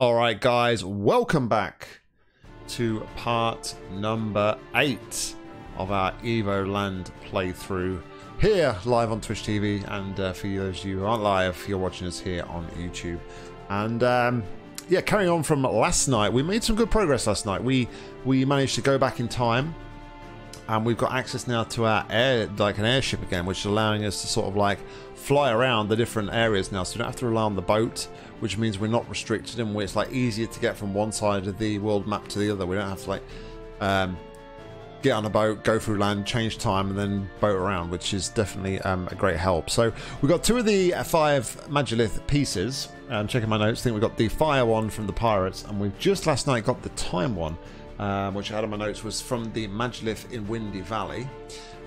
All right, guys, welcome back to part number eight of our Evoland playthrough here live on Twitch TV. And uh, for those of you who aren't live, you're watching us here on YouTube. And um, yeah, carrying on from last night, we made some good progress last night. We we managed to go back in time, and we've got access now to our air, like an airship again, which is allowing us to sort of like fly around the different areas now. So we don't have to rely on the boat which means we're not restricted and it's like easier to get from one side of the world map to the other. We don't have to like um, get on a boat, go through land, change time, and then boat around, which is definitely um, a great help. So we've got two of the five Magilith pieces. Um, checking my notes, I think we've got the fire one from the pirates, and we've just last night got the time one, um, which I had on my notes was from the Magilith in Windy Valley.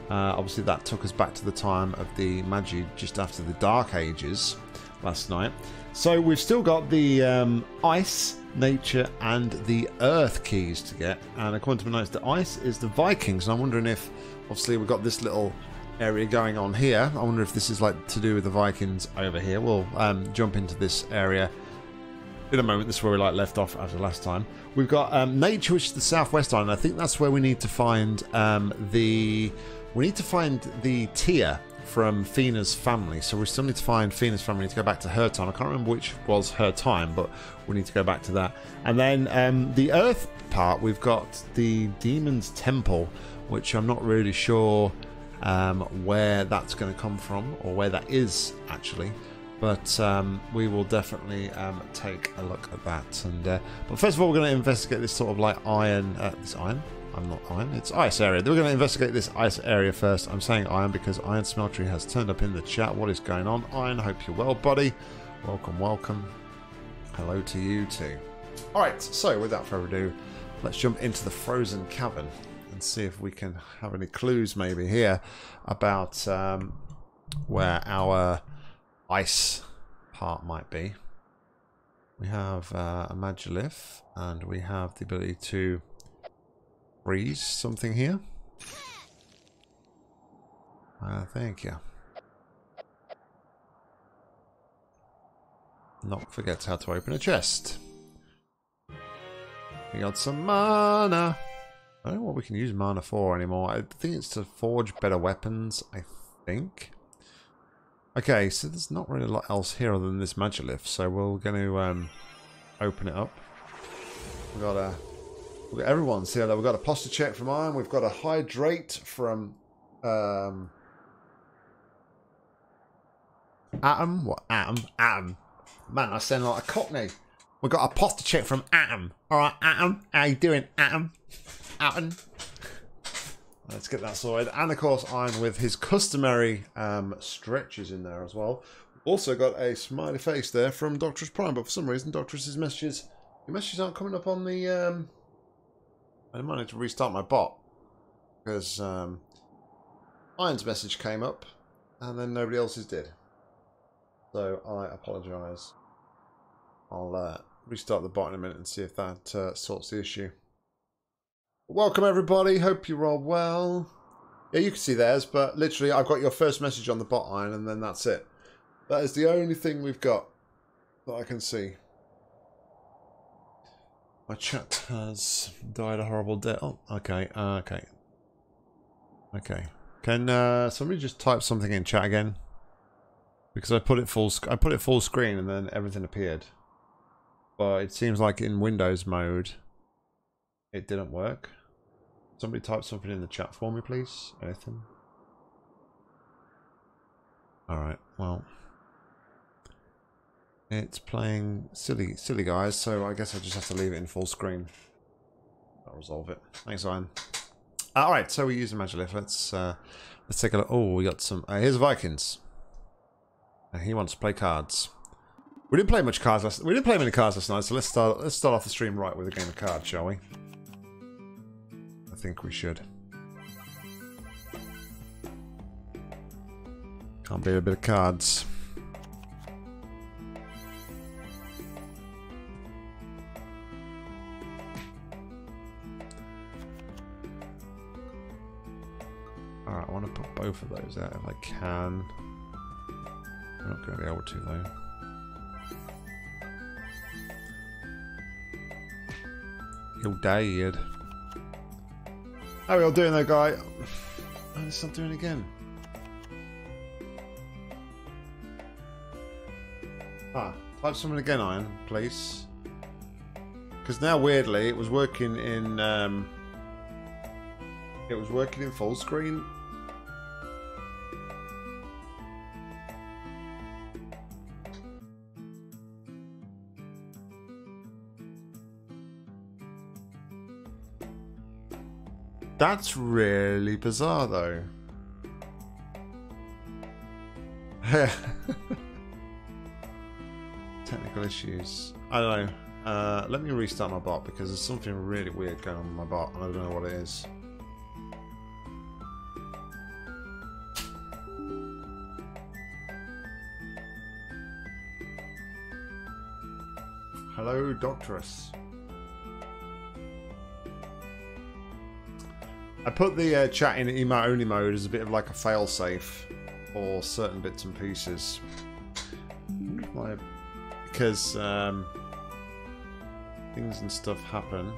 Uh, obviously, that took us back to the time of the Magi just after the Dark Ages last night. So we've still got the um, ice, nature, and the earth keys to get. And according to my the ice is the Vikings. And I'm wondering if, obviously, we've got this little area going on here. I wonder if this is like to do with the Vikings over here. We'll um, jump into this area in a moment. This is where we like left off after last time. We've got um, nature, which is the southwest island. I think that's where we need to find um, the. We need to find the Tia from Fina's family. So we still need to find Fina's family Need to go back to her time. I can't remember which was her time, but we need to go back to that. And then um, the Earth part, we've got the Demon's Temple, which I'm not really sure um, where that's going to come from or where that is actually. But um, we will definitely um, take a look at that. And uh, but first of all, we're going to investigate this sort of like iron. Uh, this iron I'm not iron, it's ice area. We're going to investigate this ice area first. I'm saying iron because Iron Smeltery has turned up in the chat. What is going on? Iron, hope you're well, buddy. Welcome, welcome. Hello to you too. Alright, so without further ado, let's jump into the frozen cavern and see if we can have any clues maybe here about um, where our ice part might be. We have uh, a Magilith and we have the ability to freeze something here? Uh, thank you. Not forget how to open a chest. We got some mana. I don't know what we can use mana for anymore. I think it's to forge better weapons, I think. Okay, so there's not really a lot else here other than this Magilith, so we're going to um, open it up. We've got a We've got everyone's here. We've got a posture check from Iron. We've got a hydrate from um, Atom. What Atom? Atom. Man, I sound like a cockney. We've got a posture check from Atom. All right, Atom. How you doing, Atom? Atom. Let's get that sorted. And of course, Iron with his customary um, stretches in there as well. Also got a smiley face there from Doctorus Prime, but for some reason, Doctorus's messages, your messages aren't coming up on the um, I might need to restart my bot because um, Iron's message came up and then nobody else's did. So I apologise. I'll uh, restart the bot in a minute and see if that uh, sorts the issue. Welcome everybody. Hope you're all well. Yeah, you can see theirs, but literally I've got your first message on the bot line and then that's it. That is the only thing we've got that I can see. My chat has died a horrible death. Oh, okay, uh, okay. Okay. Can uh, somebody just type something in chat again? Because I put it full I put it full screen and then everything appeared. But it seems like in Windows mode it didn't work. Somebody type something in the chat for me, please. Anything? Alright, well... It's playing silly, silly guys, so I guess I just have to leave it in full screen. I'll resolve it. Thanks, Ian. All right, so we use the Magilith. Let's uh, let's take a look. Oh, we got some. Uh, here's Vikings. Uh, he wants to play cards. We didn't play much cards last. We didn't play many cards last night, so let's start. Let's start off the stream right with a game of cards, shall we? I think we should. Can't beat a bit of cards. Alright, I want to put both of those out if I can. I'm not going to be able to though. You're dead. How are we all doing though, guy? Oh, it's not doing it again. Ah, type something again, Iron, please. Because now, weirdly, it was working in... Um, it was working in full screen. That's really bizarre, though. Technical issues. I don't know. Uh, let me restart my bot because there's something really weird going on with my bot and I don't know what it is. Hello, Doctoress. I put the uh, chat in emote only mode as a bit of like a failsafe for certain bits and pieces. Because um, things and stuff happen.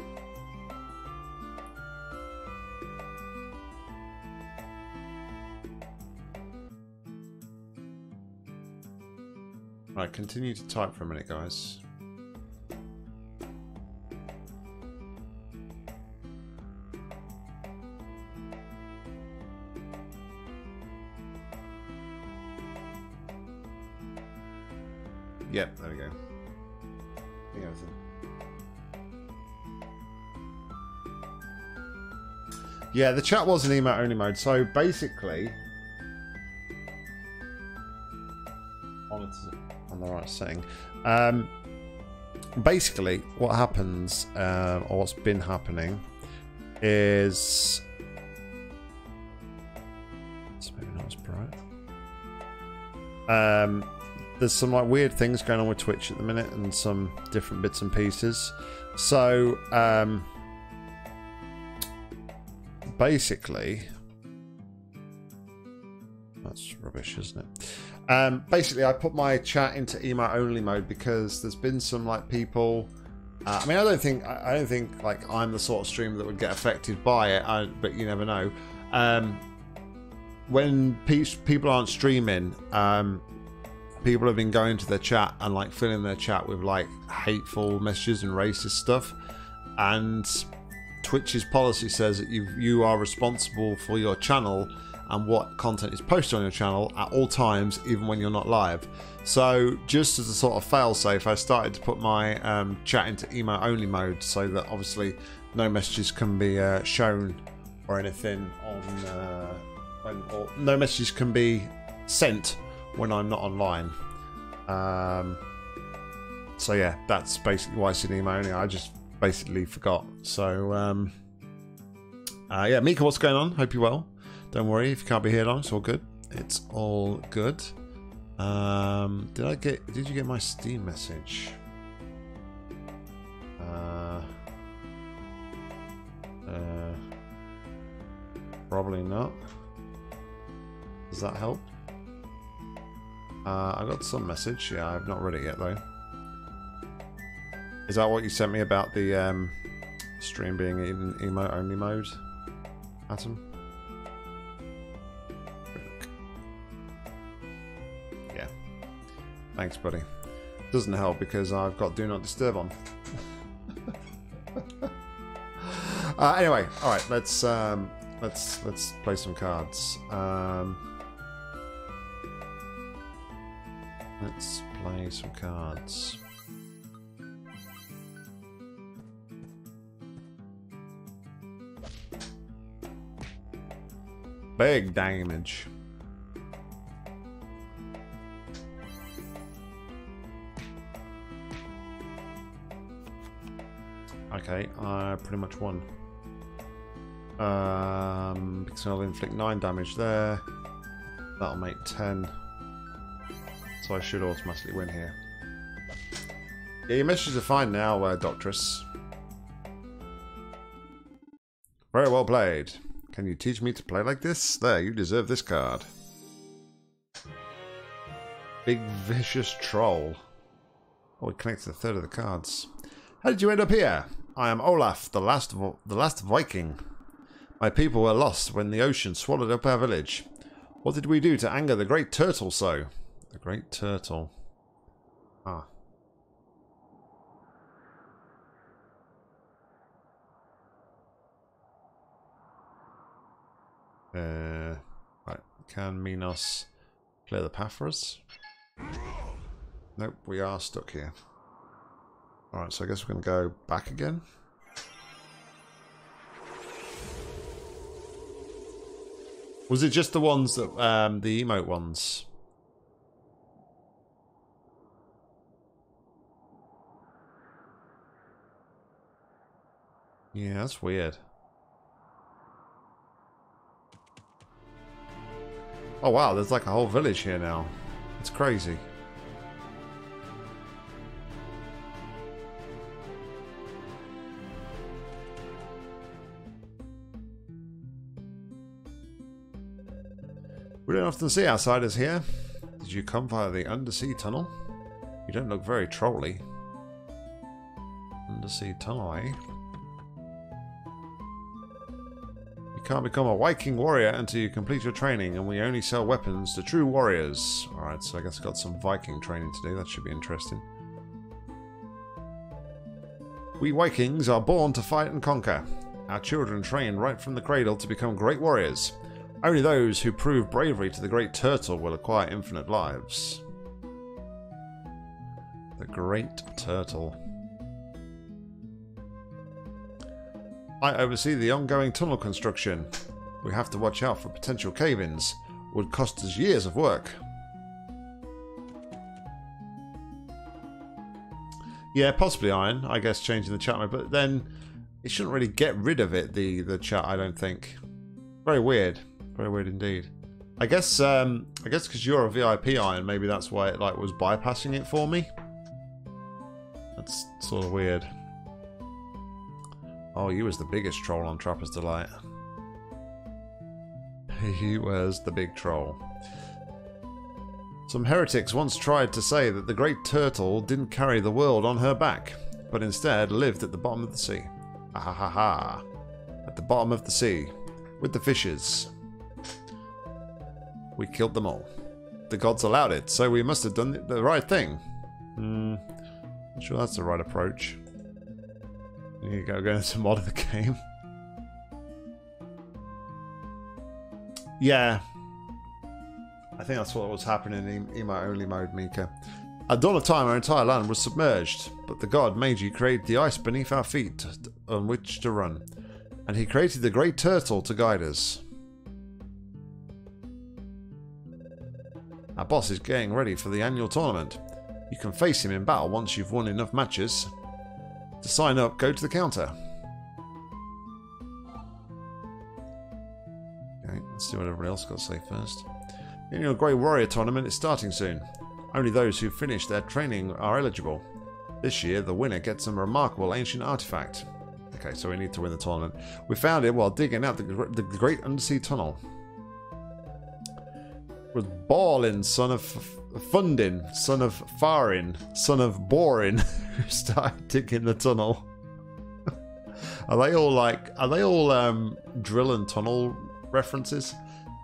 Right, continue to type for a minute, guys. Yep, there we go. Yeah, the chat was in emote only mode, so basically on on the right setting. Um, basically, what happens, uh, or what's been happening, is it's maybe not as bright. Um, there's some like weird things going on with Twitch at the minute and some different bits and pieces. So um, basically, that's rubbish, isn't it? Um, basically, I put my chat into emote only mode because there's been some like people. Uh, I mean, I don't think I don't think like I'm the sort of streamer that would get affected by it, I, but you never know. Um, when pe people aren't streaming, um, people have been going to their chat and like filling their chat with like hateful messages and racist stuff. And twitch's policy says that you you are responsible for your channel and what content is posted on your channel at all times even when you're not live. So just as a sort of failsafe i started to put my um, chat into emote only mode so that obviously no messages can be uh, shown or anything on uh, when, or no messages can be sent when I'm not online. Um, so yeah, that's basically why it's in emote only. I just basically forgot. So um, uh, yeah, Mika, what's going on? Hope you're well. Don't worry if you can't be here long. It's all good. It's all good. Um, did I get? Did you get my Steam message? Uh, uh, probably not. Does that help? Uh, I got some message. Yeah, I've not read it yet though. Is that what you sent me about the um, stream being in emo only mode, Atom? Yeah. Thanks, buddy. Doesn't help because I've got Do Not Disturb on. uh, anyway, all right. Let's um, let's let's play some cards. Um, Let's play some cards. Big damage. Okay, I pretty much won. Um, because I'll inflict 9 damage there. That'll make 10. So I should automatically win here. Yeah, your messages are fine now, uh, Doctress. Very well played. Can you teach me to play like this? There, you deserve this card. Big vicious troll. Oh, it connects a third of the cards. How did you end up here? I am Olaf, the last the last Viking. My people were lost when the ocean swallowed up our village. What did we do to anger the great turtle so? The great turtle. Ah. Uh, right. Can Menos clear the path for us? Nope, we are stuck here. Alright, so I guess we're going to go back again. Was it just the ones that, um, the emote ones? Yeah, that's weird. Oh wow, there's like a whole village here now. It's crazy. We don't often see outsiders here. Did you come via the undersea tunnel? You don't look very trolly. Undersea tunnel, eh? Can't become a Viking warrior until you complete your training, and we only sell weapons to true warriors. Alright, so I guess I've got some Viking training to do. That should be interesting. We Vikings are born to fight and conquer. Our children train right from the cradle to become great warriors. Only those who prove bravery to the great turtle will acquire infinite lives. The great turtle. I oversee the ongoing tunnel construction. We have to watch out for potential cave-ins. Would cost us years of work. Yeah, possibly iron. I guess changing the chat mode, but then it shouldn't really get rid of it. The the chat, I don't think. Very weird. Very weird indeed. I guess um, I guess because you're a VIP iron, maybe that's why it like was bypassing it for me. That's sort of weird. Oh, he was the biggest troll on Trapper's Delight. He was the big troll. Some heretics once tried to say that the great turtle didn't carry the world on her back, but instead lived at the bottom of the sea. Ah ha ha ha. At the bottom of the sea, with the fishes. We killed them all. The gods allowed it, so we must have done the right thing. Hmm. Sure that's the right approach. You go go into mod of the game. Yeah. I think that's what was happening in emo only mode, Mika. At dawn of time, our entire land was submerged, but the god Meiji created the ice beneath our feet on which to run, and he created the great turtle to guide us. Our boss is getting ready for the annual tournament. You can face him in battle once you've won enough matches. To sign up, go to the counter. Okay, let's see what everybody else got to say first. The annual Grey Warrior tournament is starting soon. Only those who finish their training are eligible. This year, the winner gets a remarkable ancient artifact. Okay, so we need to win the tournament. We found it while digging out the, the Great Undersea Tunnel was Balin, son of Fundin, son of Farin, son of Borin, who started digging the tunnel. are they all like, are they all um, drill and tunnel references?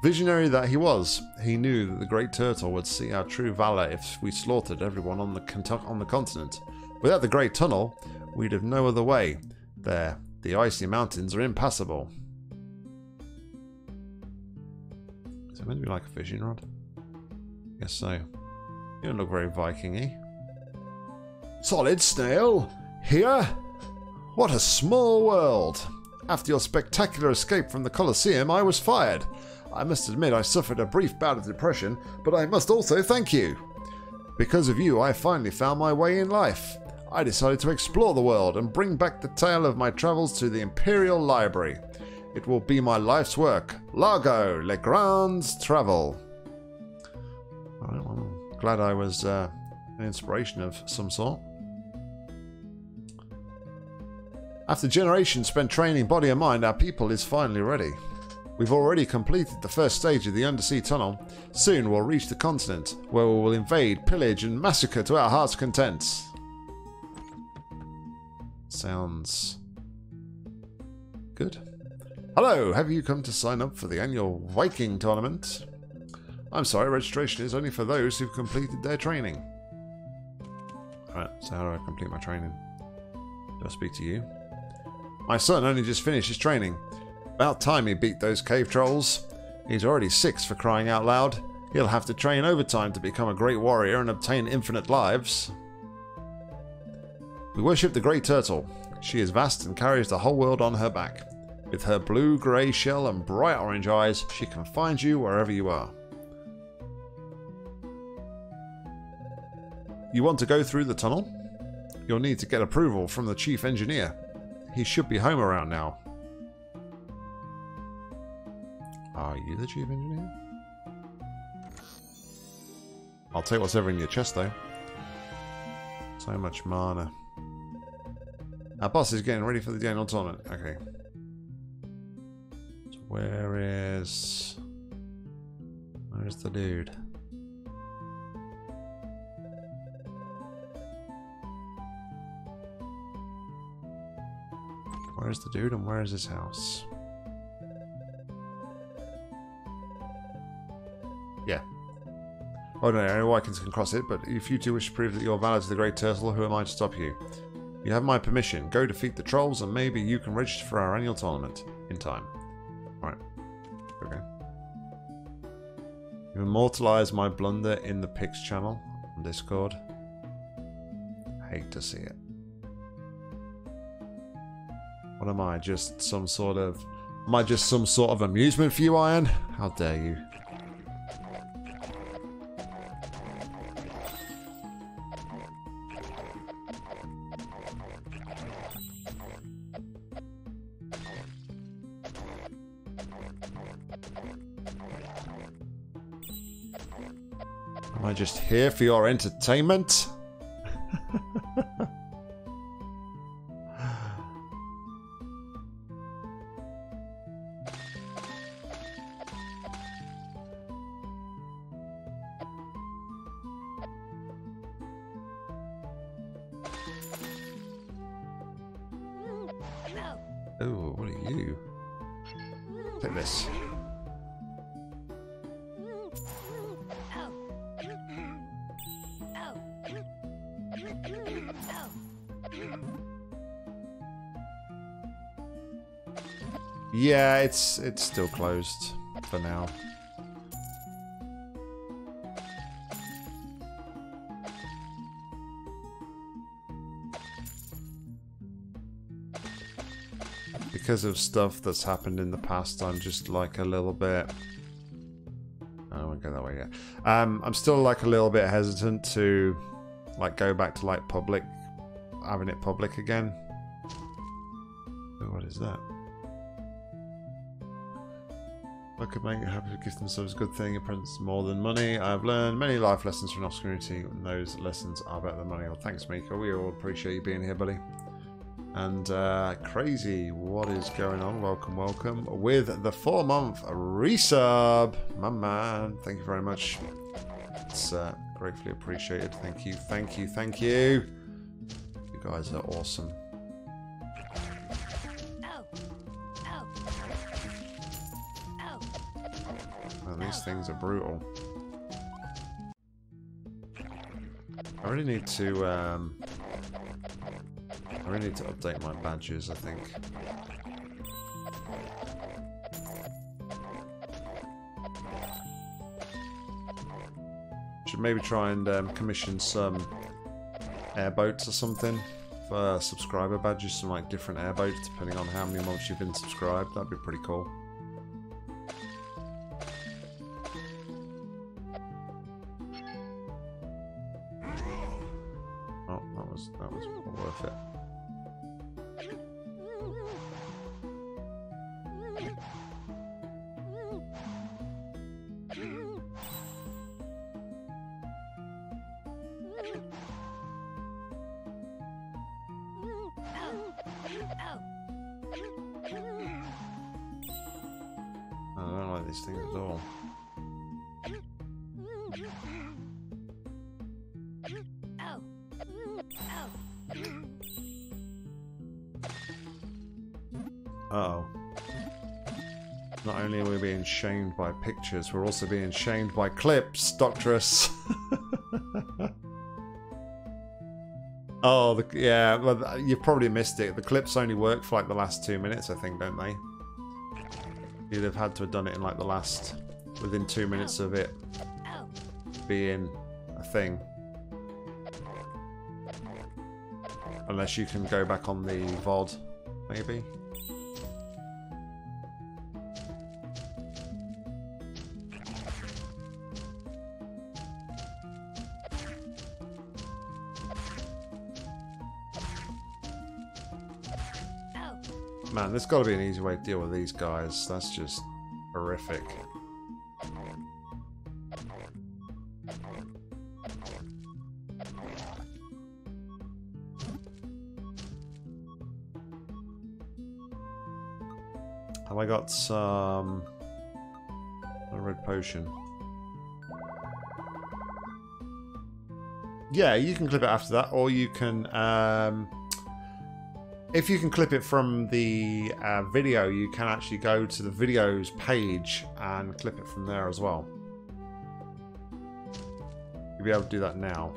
Visionary that he was, he knew that the great turtle would see our true valor if we slaughtered everyone on the, on the continent. Without the great tunnel, we'd have no other way. There, the icy mountains are impassable. Is it meant to be like a fishing rod? Guess so. You don't look very Viking-y. Solid snail? Here? What a small world! After your spectacular escape from the Colosseum, I was fired. I must admit I suffered a brief bout of depression, but I must also thank you. Because of you, I finally found my way in life. I decided to explore the world and bring back the tale of my travels to the Imperial Library. It will be my life's work. Largo, Le Grand Travel. Glad I was uh, an inspiration of some sort. After generations spent training body and mind, our people is finally ready. We've already completed the first stage of the undersea tunnel. Soon we'll reach the continent, where we will invade, pillage, and massacre to our heart's content. Sounds good. Hello, have you come to sign up for the annual Viking tournament? I'm sorry, registration is only for those who've completed their training. Alright, so how do I complete my training? Do I speak to you? My son only just finished his training. About time he beat those cave trolls. He's already six for crying out loud. He'll have to train overtime to become a great warrior and obtain infinite lives. We worship the Great Turtle. She is vast and carries the whole world on her back. With her blue-grey shell and bright orange eyes, she can find you wherever you are. You want to go through the tunnel? You'll need to get approval from the chief engineer. He should be home around now. Are you the chief engineer? I'll take whatever in your chest, though. So much mana. Our boss is getting ready for the annual tournament. Okay. So where is... Where's the dude? Where's the dude and where is his house? Yeah. Oh no, only Vikings can cross it, but if you two wish to prove that you're valid to the Great Turtle, who am I to stop you? You have my permission. Go defeat the trolls and maybe you can register for our annual tournament in time. Alright. Okay. You immortalize my blunder in the Pix channel on Discord. Hate to see it. What am I? Just some sort of... Am I just some sort of amusement for you, Iron? How dare you. Am I just here for your entertainment? it's it's still closed for now. Because of stuff that's happened in the past, I'm just like a little bit... I won't go that way yet. Um, I'm still like a little bit hesitant to like go back to like public, having it public again. What is that? I could make it happy to give themselves a good thing. It prints more than money. I've learned many life lessons from Oscar community, and those lessons are better than money. Well, thanks, Miko. We all appreciate you being here, buddy. And uh, crazy, what is going on? Welcome, welcome. With the four month resub, my man. Thank you very much. It's uh, gratefully appreciated. Thank you, thank you, thank you. You guys are awesome. These things are brutal. I really need to, um, I really need to update my badges, I think. Should maybe try and um, commission some airboats or something for subscriber badges, some like different airboats depending on how many months you've been subscribed. That'd be pretty cool. We're also being shamed by clips, Doctress. oh, the, yeah, well, you've probably missed it. The clips only work for like the last two minutes, I think, don't they? You'd have had to have done it in like the last, within two minutes of it being a thing. Unless you can go back on the VOD, maybe. There's got to be an easy way to deal with these guys. That's just horrific. Have I got some... A red potion. Yeah, you can clip it after that, or you can... Um, if you can clip it from the uh, video, you can actually go to the videos page and clip it from there as well. You'll be able to do that now.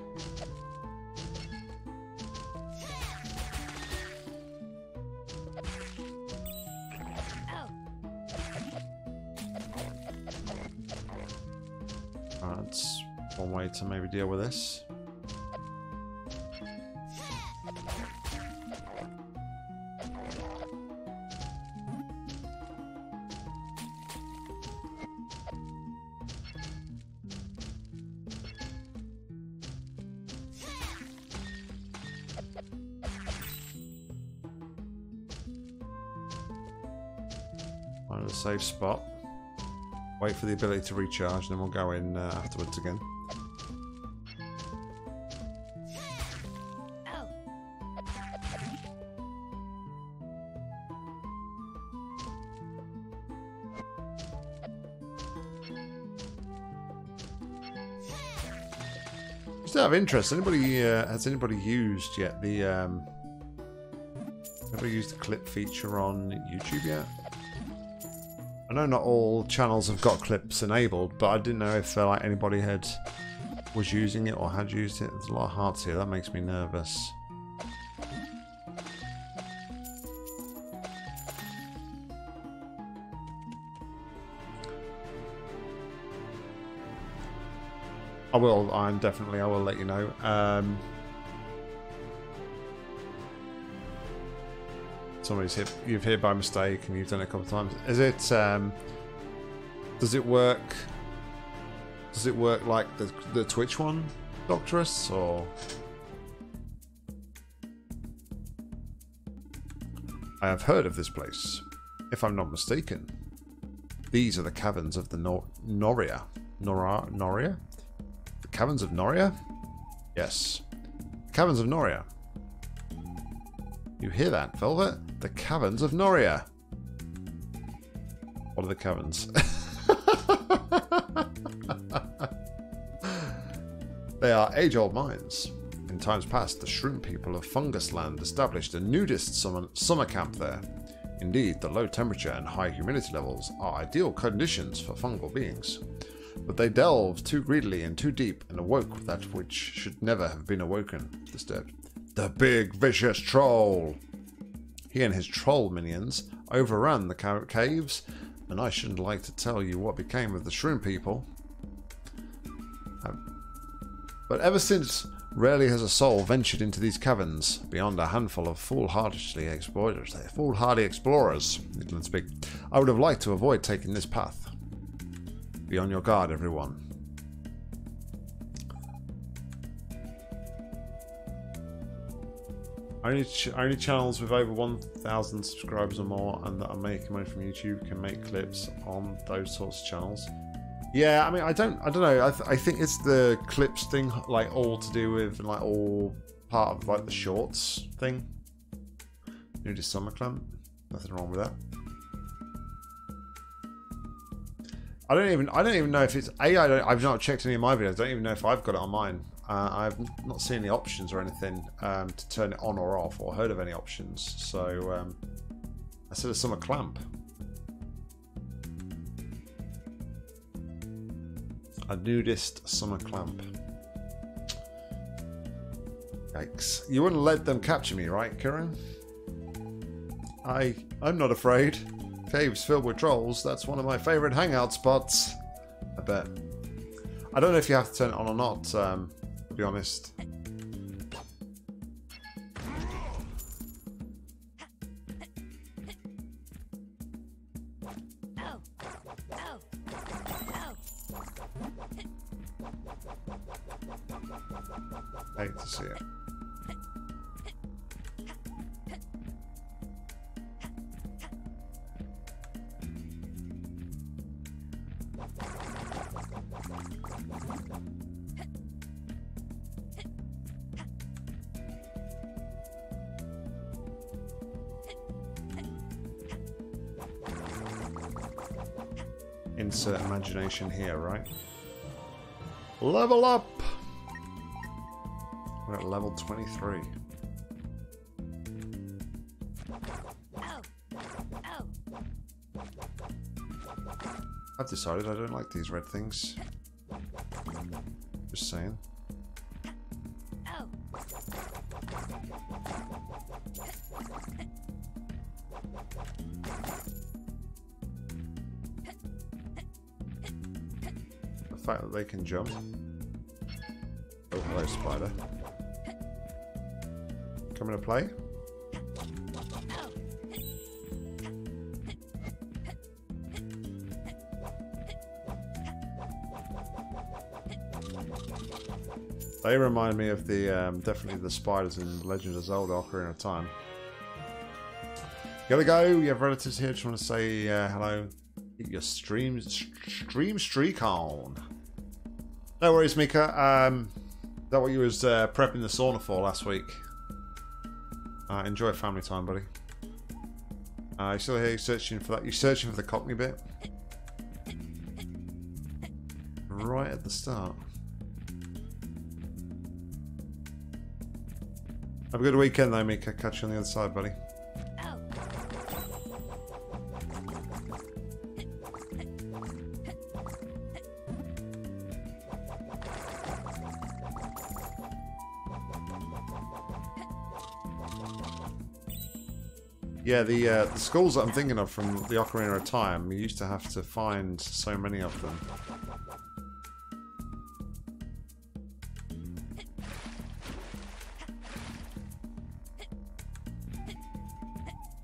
That's one way to maybe deal with this. Find spot. Wait for the ability to recharge, and then we'll go in uh, afterwards again. Just out of interest, anybody uh, has anybody used yet the um, ever used the clip feature on YouTube yet? I know not all channels have got clips enabled, but I didn't know if uh, like anybody had was using it or had used it. There's a lot of hearts here. That makes me nervous. I will. I'm definitely. I will let you know. Um, somebody's hit. You've hit by mistake, and you've done it a couple of times. Is it? Um, does it work? Does it work like the the Twitch one, Doctorus, or? I have heard of this place, if I'm not mistaken. These are the caverns of the Nor Noria. Nora Noria? The caverns of Noria? Yes. The caverns of Noria. You hear that, Velvet? The caverns of Noria. What are the caverns? they are age-old mines. In times past, the shrimp people of Fungus Land established a nudist summer, summer camp there. Indeed, the low temperature and high humidity levels are ideal conditions for fungal beings. But they delved too greedily and too deep and awoke that which should never have been awoken, disturbed. The big vicious troll! He and his troll minions overran the ca caves, and I shouldn't like to tell you what became of the shrimp people. Um, but ever since Rarely has a soul ventured into these caverns beyond a handful of foolhardily explorers. Eh, foolhardy explorers, Midland speak. I would have liked to avoid taking this path. Be on your guard, everyone. Only, ch only channels with over 1,000 subscribers or more and that are making money from YouTube can make clips on those sorts of channels. Yeah, I mean, I don't, I don't know. I, th I think it's the clips thing, like all to do with, like all part of like the shorts thing. Nudist summer clamp. Nothing wrong with that. I don't even, I don't even know if it's a. I don't, I've not checked any of my videos. I don't even know if I've got it on mine. Uh, I've not seen any options or anything um, to turn it on or off, or heard of any options. So um, I said a summer clamp. A nudist summer clamp. Yikes. You wouldn't let them capture me, right, Kieran? I... I'm not afraid. Caves filled with trolls, that's one of my favourite hangout spots. I bet. I don't know if you have to turn it on or not, um, to be honest. Hate to see it. Insert imagination here, right? Level up! We're at level 23. I've decided I don't like these red things. Just saying. Fact that they can jump. Oh, hello, spider. Coming to play? They remind me of the, um, definitely the spiders in Legend of Zelda Ocarina of Time. Gotta go, you have relatives here, just want to say uh, hello. Keep your stream, stream streak on. No worries, Mika. Um, that what you was uh, prepping the sauna for last week? Uh, enjoy family time, buddy. Uh, you still here searching for that? You're searching for the Cockney bit? Right at the start. Have a good weekend though, Mika. Catch you on the other side, buddy. Yeah, the, uh, the schools that I'm thinking of from the Ocarina of Time, you used to have to find so many of them.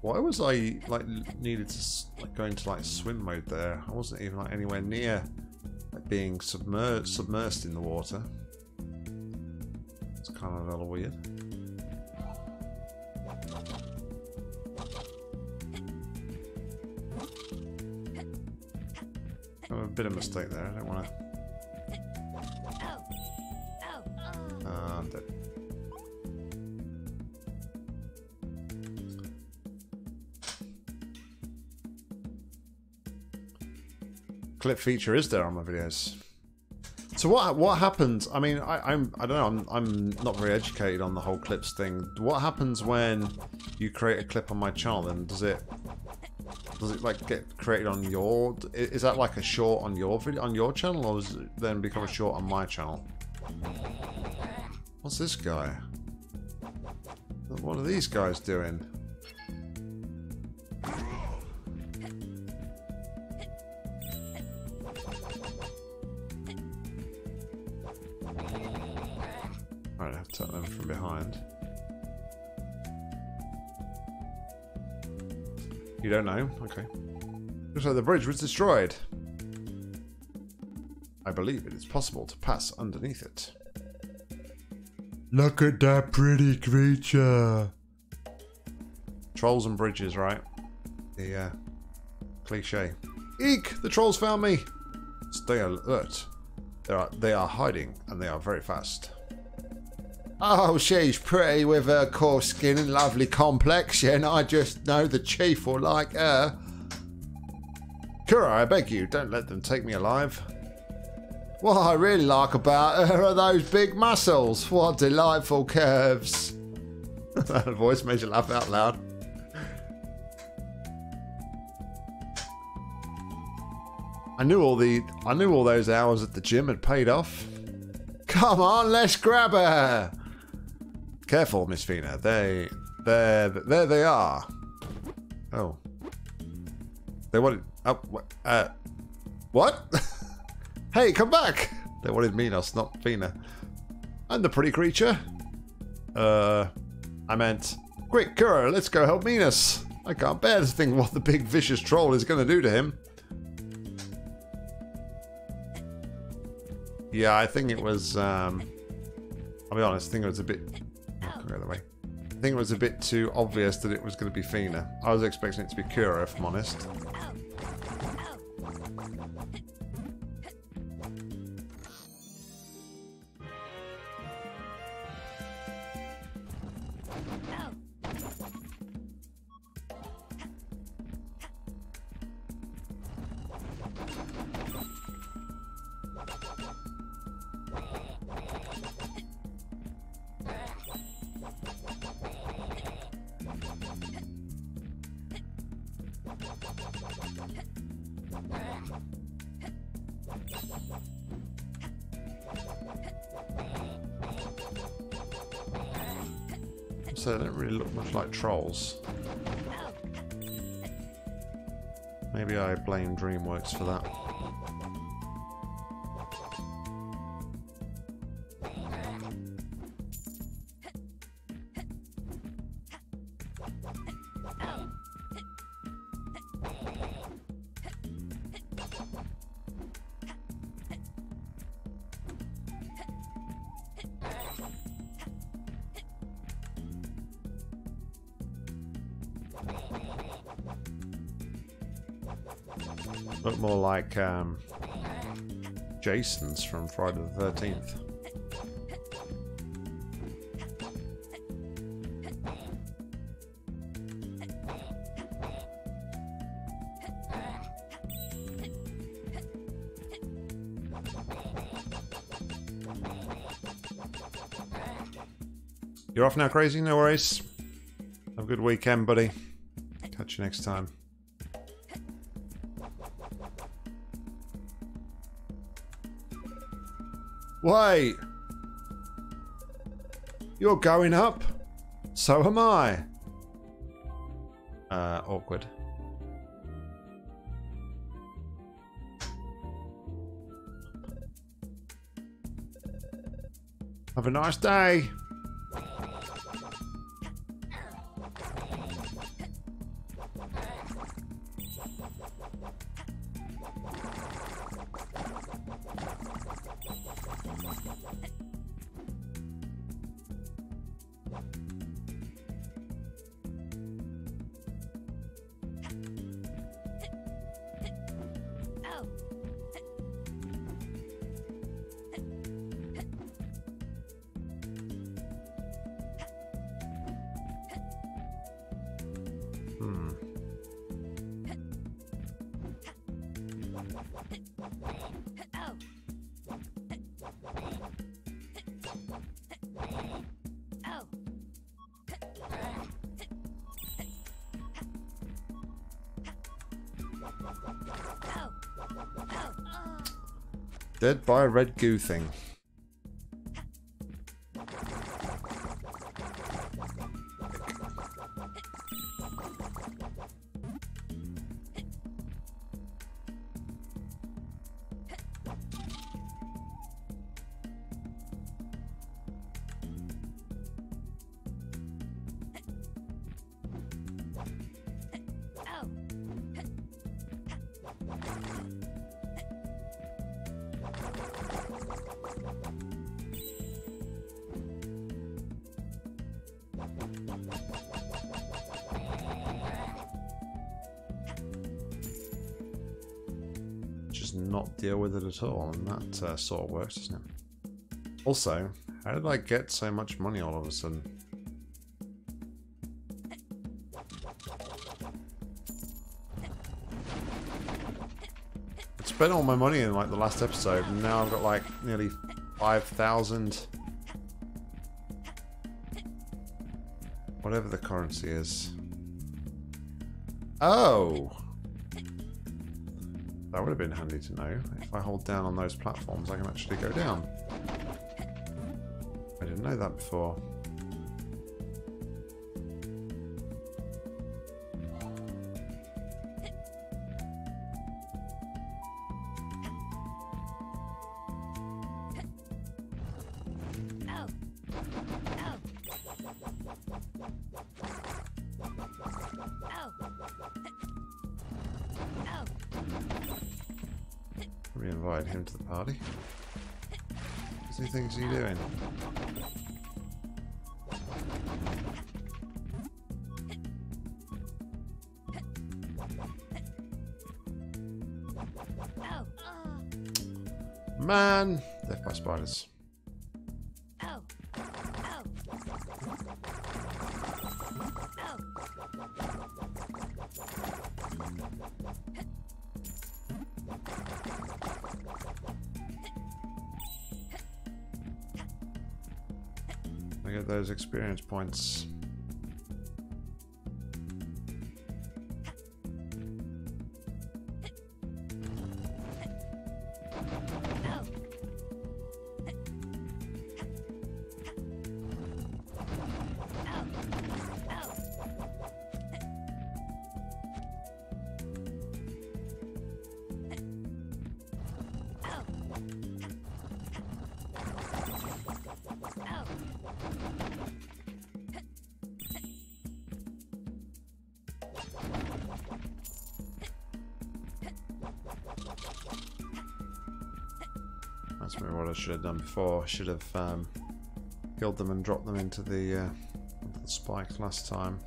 Why was I like needed to like go into like swim mode there? I wasn't even like anywhere near like being submerged submersed in the water. It's kind of a little weird. Bit of mistake there. I don't want to. Uh, I'm dead. clip feature is there on my videos. So what what happens? I mean, I, I'm I don't know. I'm I'm not very educated on the whole clips thing. What happens when you create a clip on my channel? Then does it does it like get created on your? Is that like a short on your video on your channel, or does it then become a short on my channel? What's this guy? What are these guys doing? I have to tap them from behind. You don't know? Okay. Looks like the bridge was destroyed. I believe it is possible to pass underneath it. Look at that pretty creature. Trolls and bridges, right? The uh, cliche. Eek! The trolls found me! Stay alert. They are, they are hiding, and they are very fast. Oh, she's pretty with her coarse skin and lovely complexion. I just know the chief will like her. Kuro, I beg you, don't let them take me alive. What I really like about her are those big muscles. What delightful curves. that voice made you laugh out loud. I knew all the I knew all those hours at the gym had paid off. Come on, let's grab her. Careful, Miss Fina. They there there they are. Oh. They wanted oh what uh what? hey, come back! They wanted Menos, not Fina. I'm the pretty creature. Uh I meant Quick, Kuro, let's go help Menos. I can't bear to think what the big vicious troll is gonna do to him. Yeah, I think it was. Um, I'll be honest. I think it was a bit. The way. I think it was a bit too obvious that it was going to be Fina. I was expecting it to be Kuro, if I'm honest. Trolls. Maybe I blame DreamWorks for that. Um, Jason's from Friday the 13th. You're off now, crazy? No worries. Have a good weekend, buddy. Catch you next time. Wait. You're going up? So am I. Uh, awkward. Have a nice day. Red goo thing. Not deal with it at all, and that uh, sort of works, doesn't it? Also, how did I get so much money all of a sudden? I spent all my money in like the last episode, and now I've got like nearly 5,000 Whatever the currency is. Oh! That would have been handy to know. If I hold down on those platforms, I can actually go down. I didn't know that before. Experience points. Should have done before. I should have um, killed them and dropped them into the, uh, into the spike last time.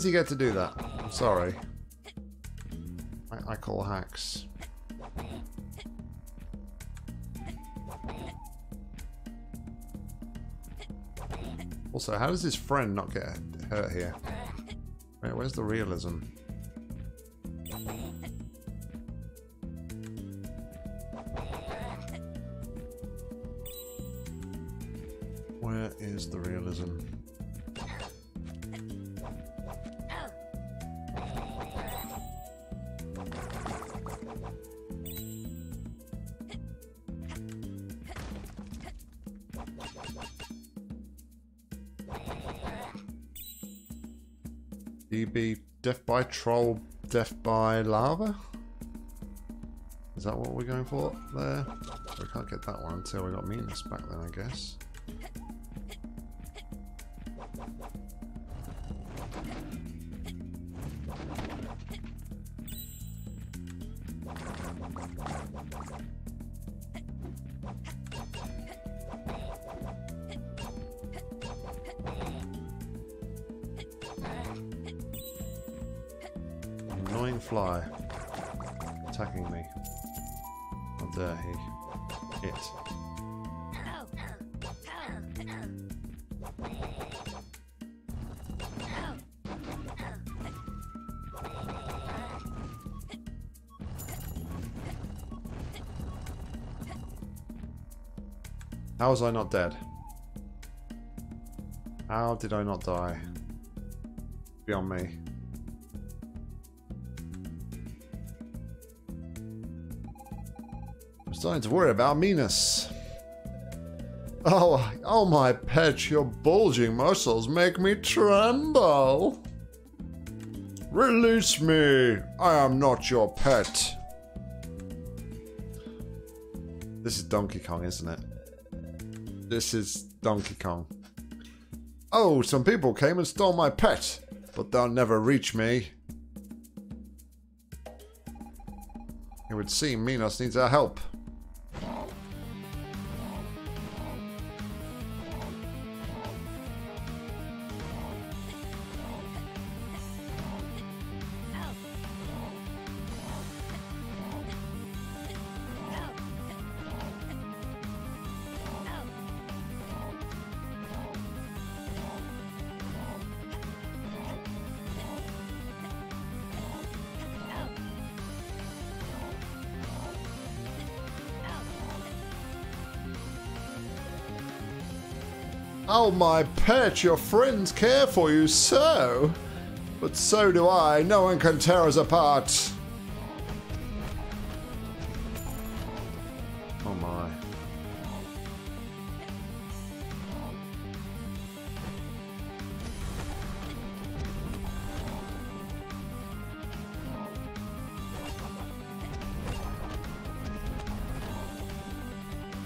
Does he get to do that? I'm sorry. I, I call hacks. Also, how does his friend not get hurt here? Wait, where's the realism? Where is the realism? DB death by troll, death by lava? Is that what we're going for there? We can't get that one until we got Menos back then, I guess. How was I not dead? How did I not die? Beyond me. I'm starting to worry about Menos. Oh, oh my pet, your bulging muscles make me tremble. Release me! I am not your pet. This is Donkey Kong, isn't it? This is Donkey Kong. Oh, some people came and stole my pet, but they'll never reach me. It would seem Menos needs our help. Oh, my pet, your friends care for you so. But so do I. No one can tear us apart. Oh, my.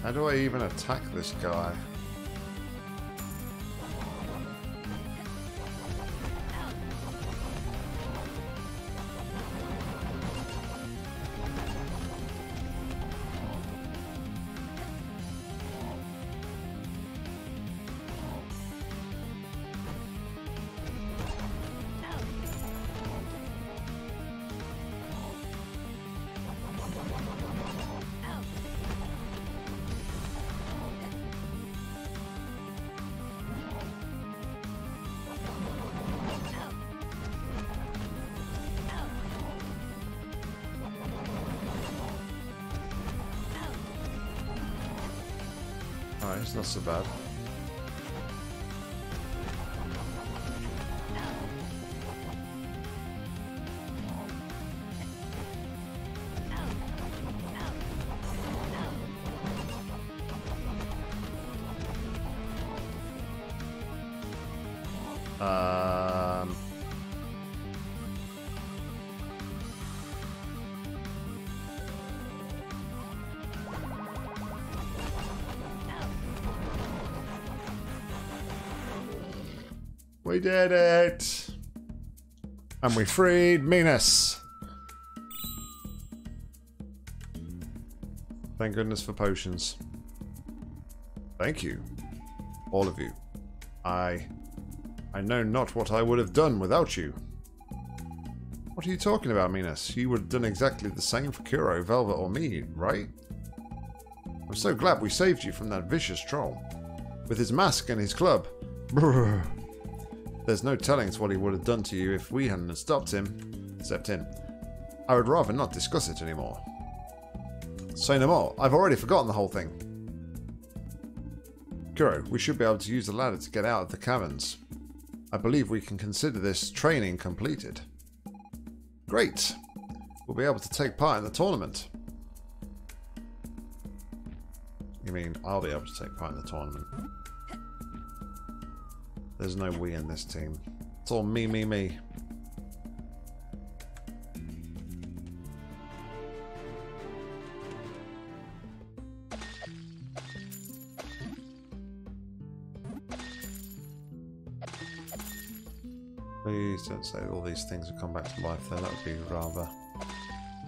How do I even attack this guy? It's not so bad. We did it! And we freed Menos! Thank goodness for potions. Thank you. All of you. I... I know not what I would have done without you. What are you talking about, Menos? You would have done exactly the same for Kuro, Velvet, or me, right? I'm so glad we saved you from that vicious troll. With his mask and his club. There's no telling what he would have done to you if we hadn't stopped him. Except him. I would rather not discuss it anymore. Say no more. I've already forgotten the whole thing. Kuro, we should be able to use the ladder to get out of the caverns. I believe we can consider this training completed. Great. We'll be able to take part in the tournament. You mean I'll be able to take part in the tournament? There's no we in this team. It's all me, me, me. Please don't say all these things have come back to life then. That would be rather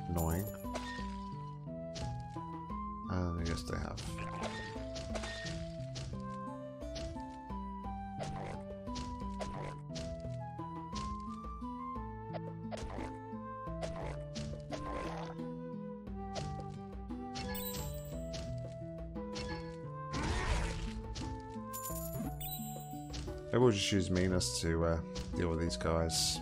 annoying. And I guess they have. Just use Menos to uh, deal with these guys.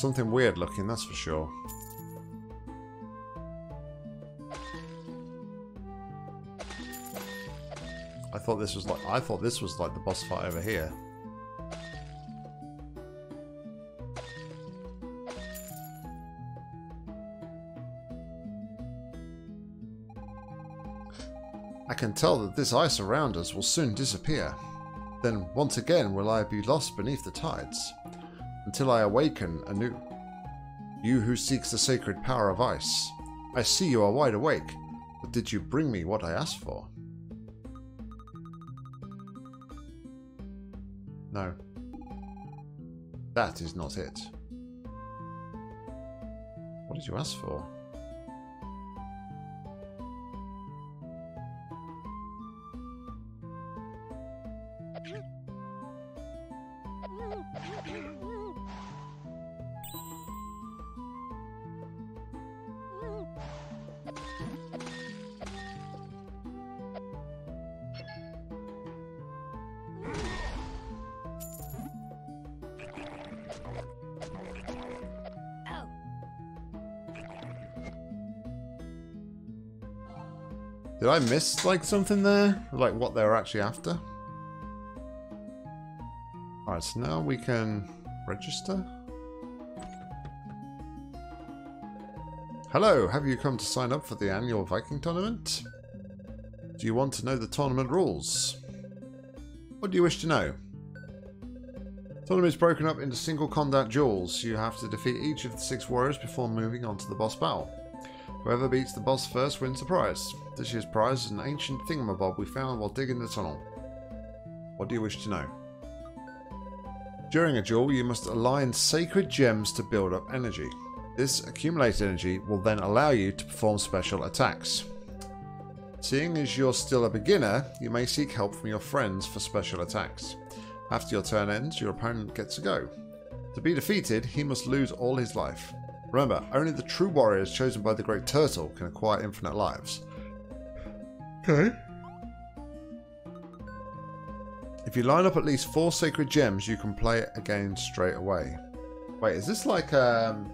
Something weird looking, that's for sure. I thought this was like I thought this was like the boss fight over here. I can tell that this ice around us will soon disappear. Then once again will I be lost beneath the tides, until I awaken anew. You who seeks the sacred power of ice, I see you are wide awake, but did you bring me what I asked for? No. That is not it. What did you ask for? I miss like something there? Like what they were actually after? Alright, so now we can register. Hello, have you come to sign up for the annual Viking tournament? Do you want to know the tournament rules? What do you wish to know? Tournament is broken up into single combat duels. You have to defeat each of the six warriors before moving on to the boss battle. Whoever beats the boss first wins the prize. This year's prize is an ancient thingamabob we found while digging the tunnel. What do you wish to know? During a duel, you must align sacred gems to build up energy. This accumulated energy will then allow you to perform special attacks. Seeing as you're still a beginner, you may seek help from your friends for special attacks. After your turn ends, your opponent gets a go. To be defeated, he must lose all his life. Remember, only the true warriors chosen by the Great Turtle can acquire infinite lives. Okay. If you line up at least four sacred gems, you can play it again straight away. Wait, is this like um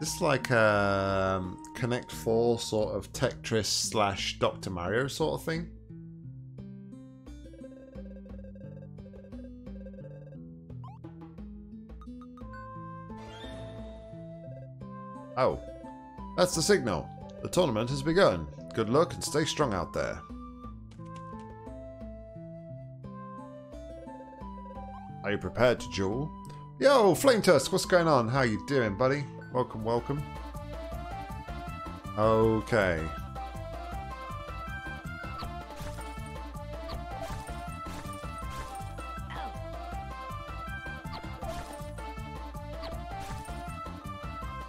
this like um Connect Four sort of Tetris slash Doctor Mario sort of thing? Oh, that's the signal. The tournament has begun. Good luck and stay strong out there. Are you prepared to duel? Yo, Flame Tusk, what's going on? How you doing, buddy? Welcome, welcome. Okay.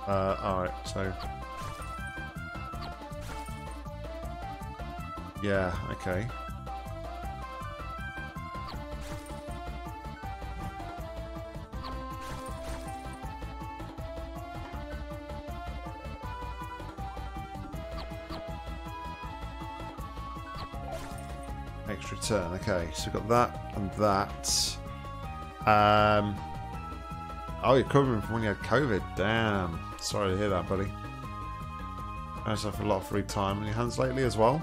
Uh, alright, so... Yeah, okay. Extra turn, okay. So we've got that and that. Um... Oh, you're covering from when you had COVID. Damn. Sorry to hear that, buddy. Managed to have a lot of free time on your hands lately as well.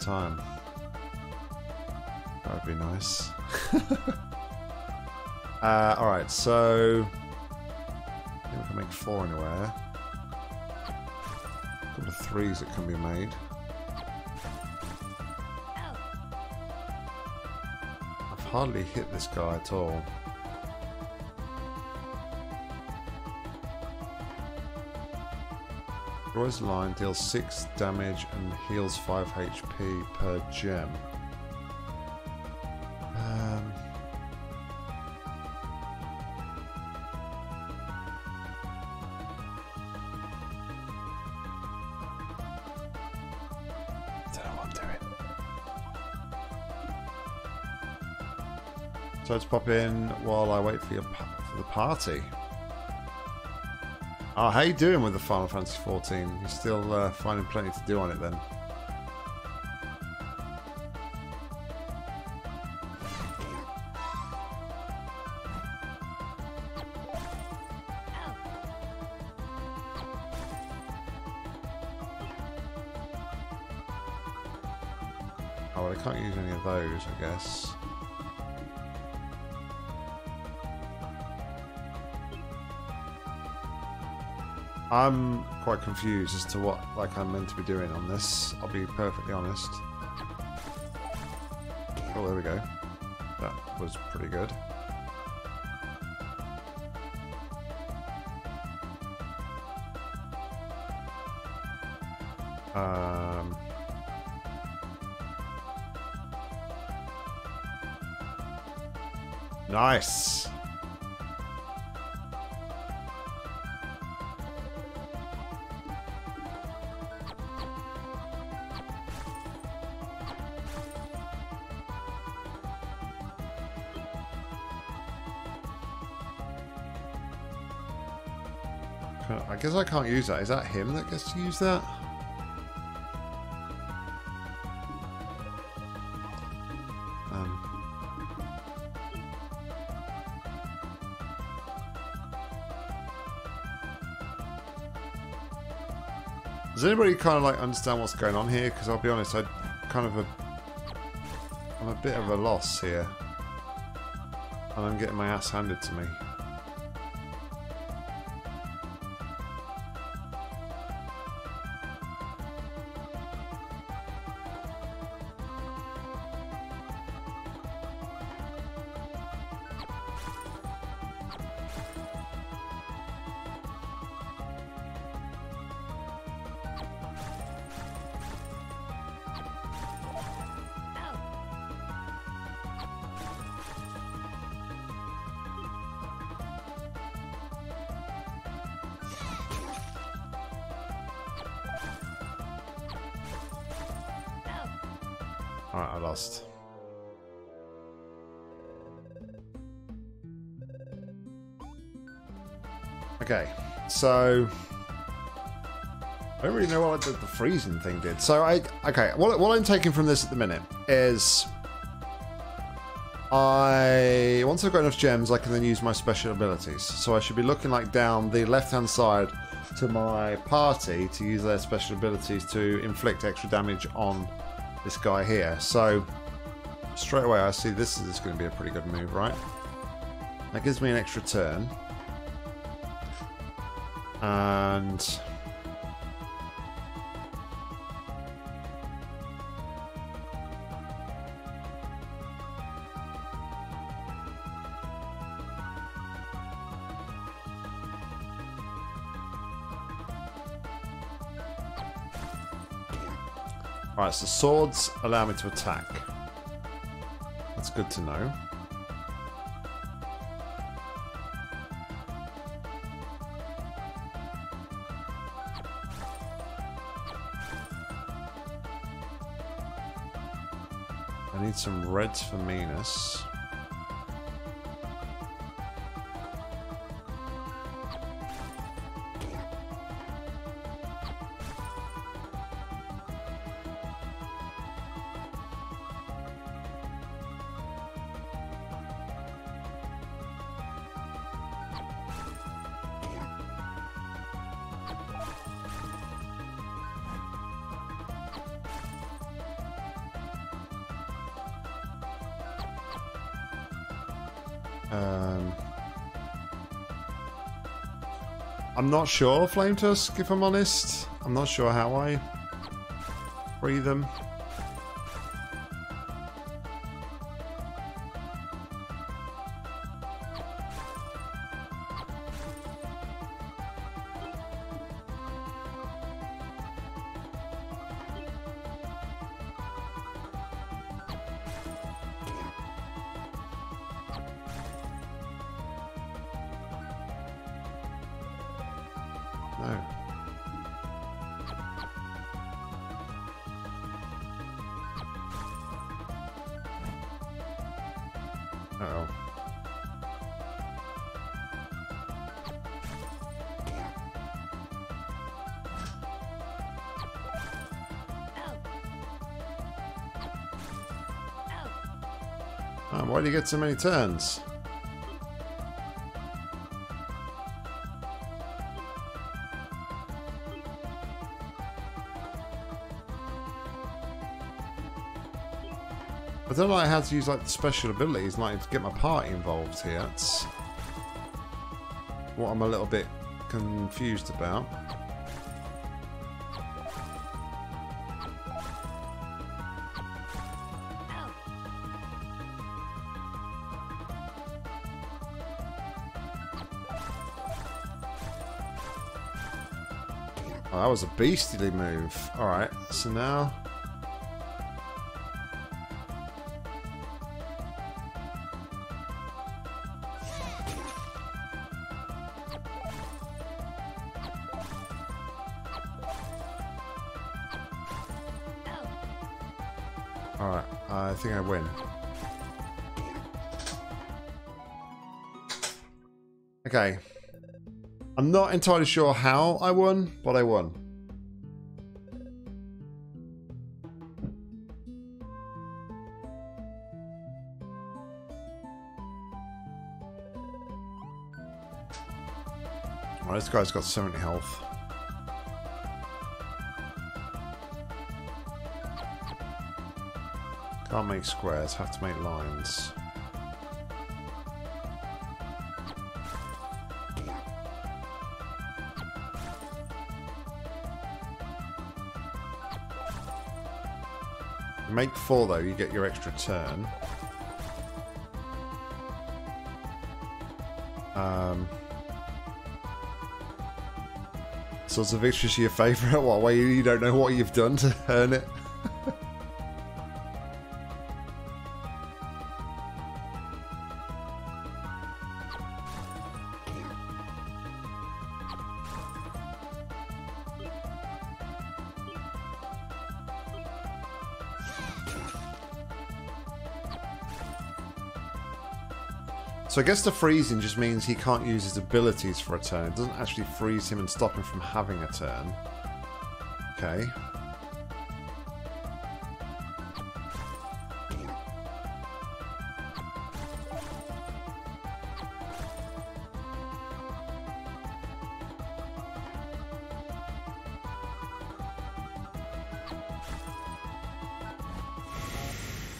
Time. That would be nice. uh, Alright, so... I think we can make four anywhere. A couple of threes that can be made. I've hardly hit this guy at all. Destroys line, deals 6 damage and heals 5 HP per gem. Um, don't know what I'm doing. So let's pop in while I wait for, your, for the party. Oh, how you doing with the Final Fantasy 14? You're still uh, finding plenty to do on it then? Oh, I can't use any of those, I guess. I'm quite confused as to what like I'm meant to be doing on this. I'll be perfectly honest. Oh, there we go. That was pretty good. Um, nice. Can't use that. Is that him that gets to use that? Um, does anybody kind of like understand what's going on here? Because I'll be honest, I kind of a, I'm a bit of a loss here, and I'm getting my ass handed to me. So I don't really know what the, the freezing thing did. So I okay, what, what I'm taking from this at the minute is I once I've got enough gems, I can then use my special abilities. So I should be looking like down the left-hand side to my party to use their special abilities to inflict extra damage on this guy here. So straight away I see this is going to be a pretty good move, right? That gives me an extra turn. And Alright, so swords allow me to attack. That's good to know. I need some reds for Menos. I'm not sure, Flame Tusk, if I'm honest. I'm not sure how I breathe them. Get so many turns? I don't know how to use like the special abilities, like to get my party involved here. That's what I'm a little bit confused about. Was a beastly move. Alright, so now... Alright, I think I win. Okay. I'm not entirely sure how I won, but I won. Guy's got 70 health. Can't make squares, have to make lines. Make four though, you get your extra turn. Um, so a victory to your favourite? What, way you don't know what you've done to earn it? So I guess the freezing just means he can't use his abilities for a turn. It doesn't actually freeze him and stop him from having a turn. Okay.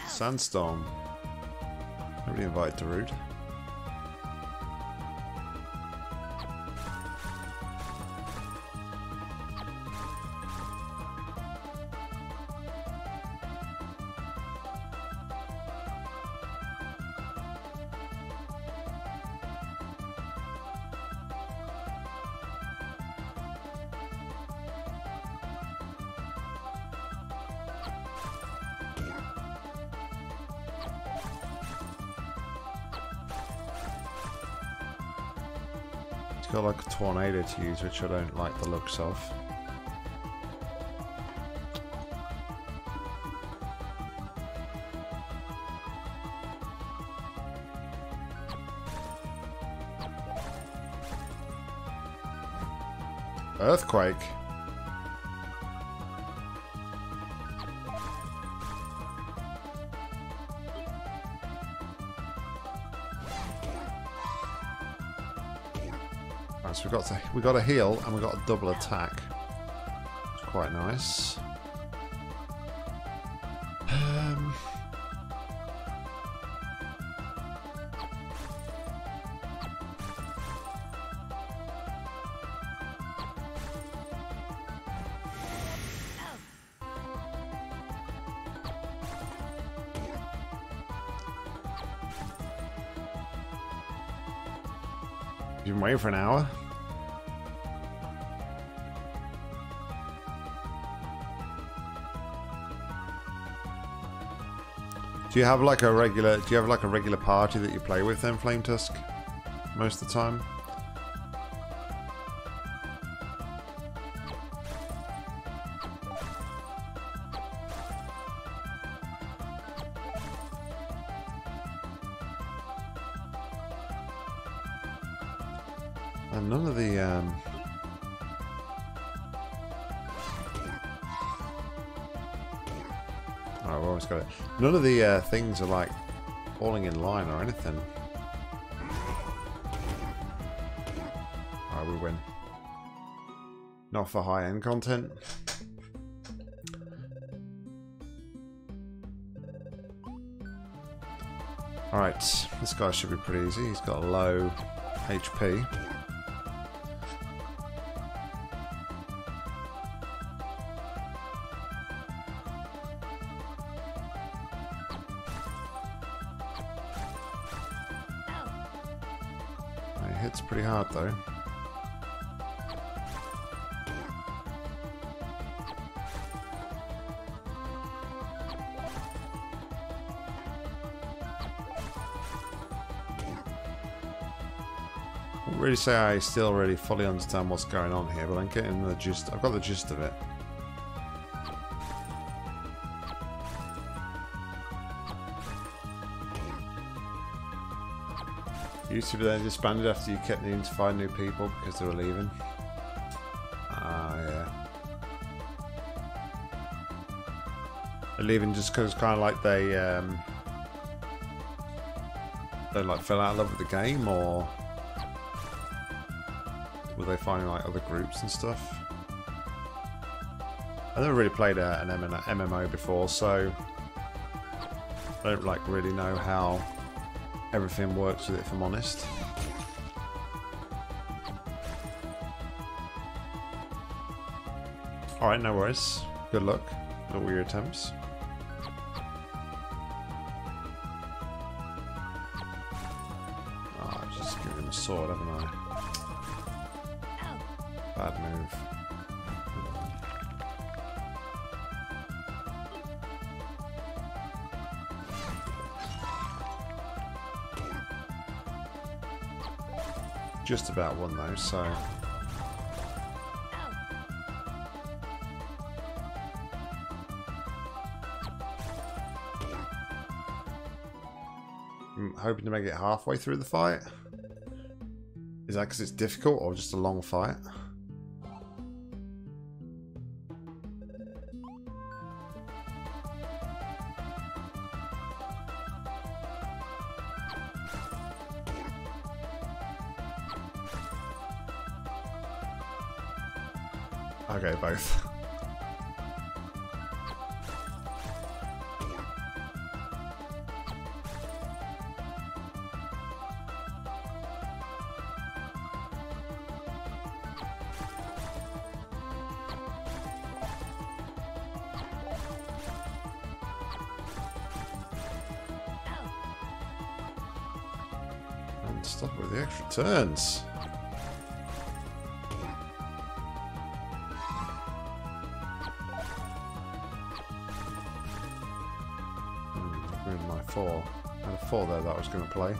Sandstorm. Nobody invite Darude. To use, which I don't like the looks of. Earthquake. We got a heal and we got a double attack. Quite nice. Um, You've been waiting for an hour? Do you have like a regular do you have like a regular party that you play with then, Flame Tusk? Most of the time? Things are like falling in line or anything. Alright, we win. Not for high-end content. Alright, this guy should be pretty easy. He's got a low HP. Say I still really fully understand what's going on here, but I'm getting the gist. I've got the gist of it. Used to be then disbanded after you kept needing to find new people because they were leaving. Ah, yeah. They're leaving just because kind of like they um, they like fell out of love with the game, or they finding like other groups and stuff? I never really played a, an MMO before, so I don't like really know how everything works with it, if I'm honest. Alright, no worries. Good luck with all your attempts. Oh, just given a sword, haven't I? Bad move. Just about one though, so... I'm hoping to make it halfway through the fight. Is that because it's difficult or just a long fight? Play.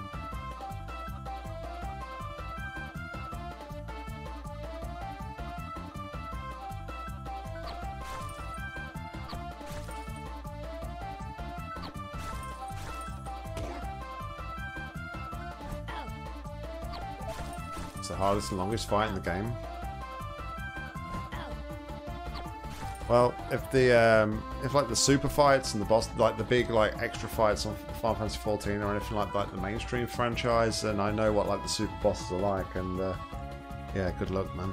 It's the hardest and longest fight in the game. Well, if the um, if like the super fights and the boss, like the big like extra fights on Final Fantasy 14 or anything like like the mainstream franchise, then I know what like the super bosses are like, and uh, yeah, good luck. Man,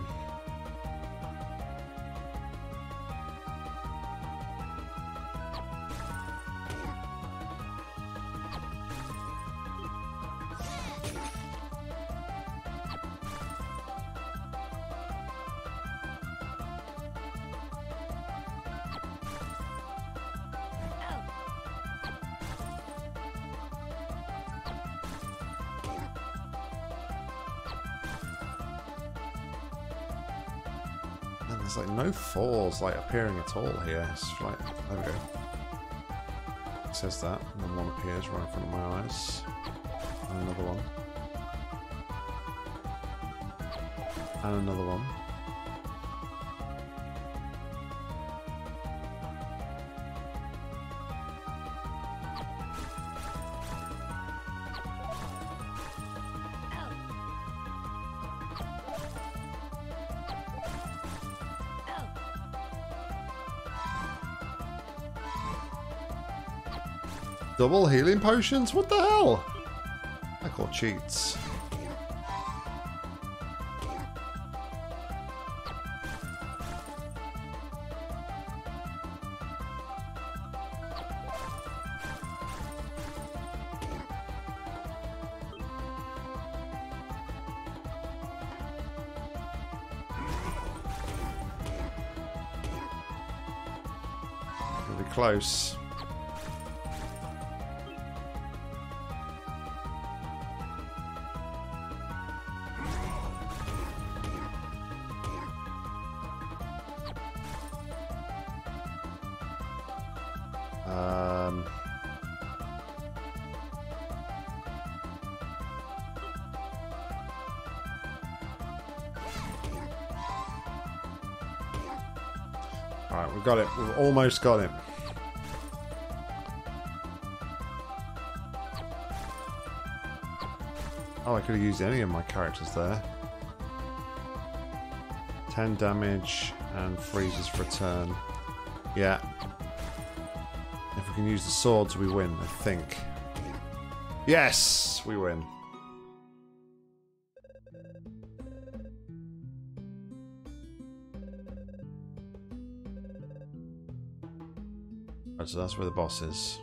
no like appearing at all here. It's like there we go. It says that, and then one appears right in front of my eyes. And another one. And another one. Double healing potions? What the hell? I call cheats. Close. Got it. We've almost got it. Oh, I could have used any of my characters there. 10 damage and freezes for a turn. Yeah. If we can use the swords, we win, I think. Yes! We win. Right, so that's where the boss is.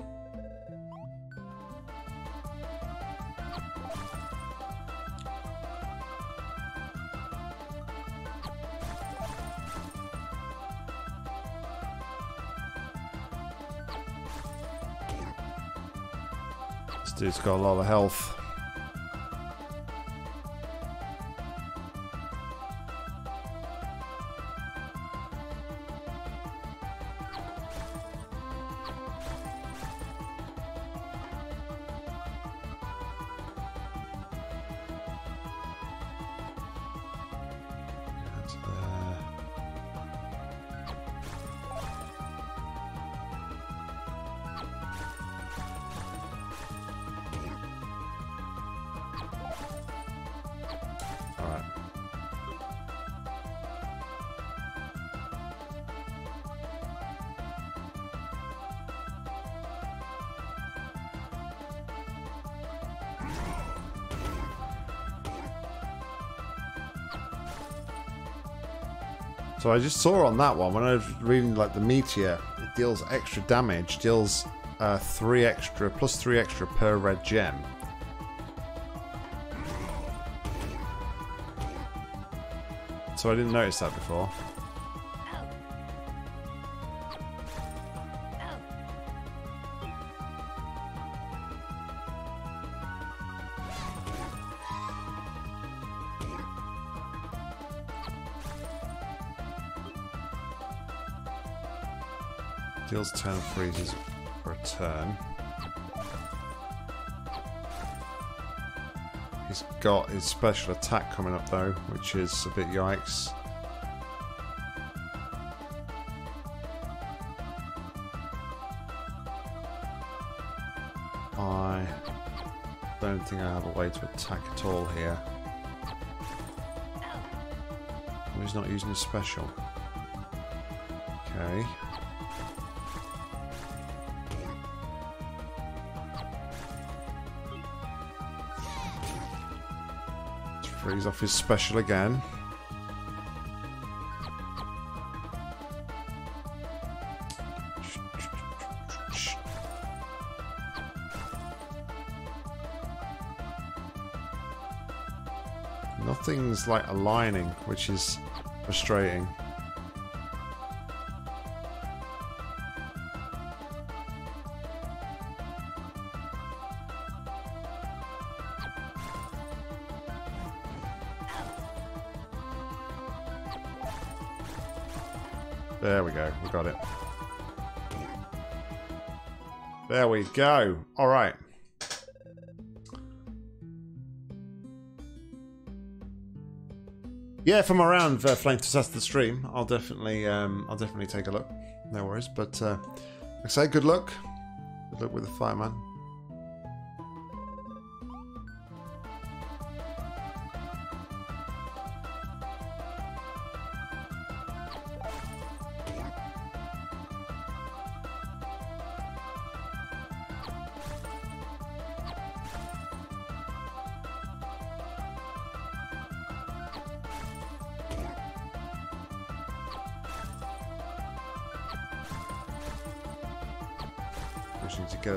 This dude's got a lot of health. So I just saw on that one when I was reading like the meteor, it deals extra damage, deals uh, three extra plus three extra per red gem. So I didn't notice that before. 10 freezes for a turn. He's got his special attack coming up though, which is a bit yikes. I don't think I have a way to attack at all here. He's not using his special. Okay. Freeze off his special again. Nothing's like aligning, which is frustrating. We go. All right. Yeah, if I'm around uh, Flame to test the stream, I'll definitely, um, I'll definitely take a look. No worries. But uh, like I say, good luck. Good luck with the fireman.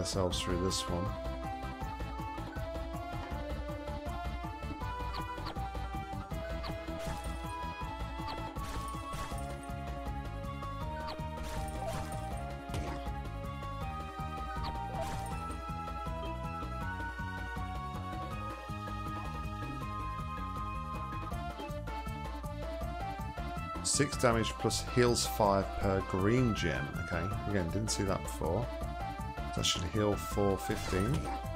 Ourselves through this one. Six damage plus heals five per green gem. Okay, again, didn't see that before. That should heal for 15.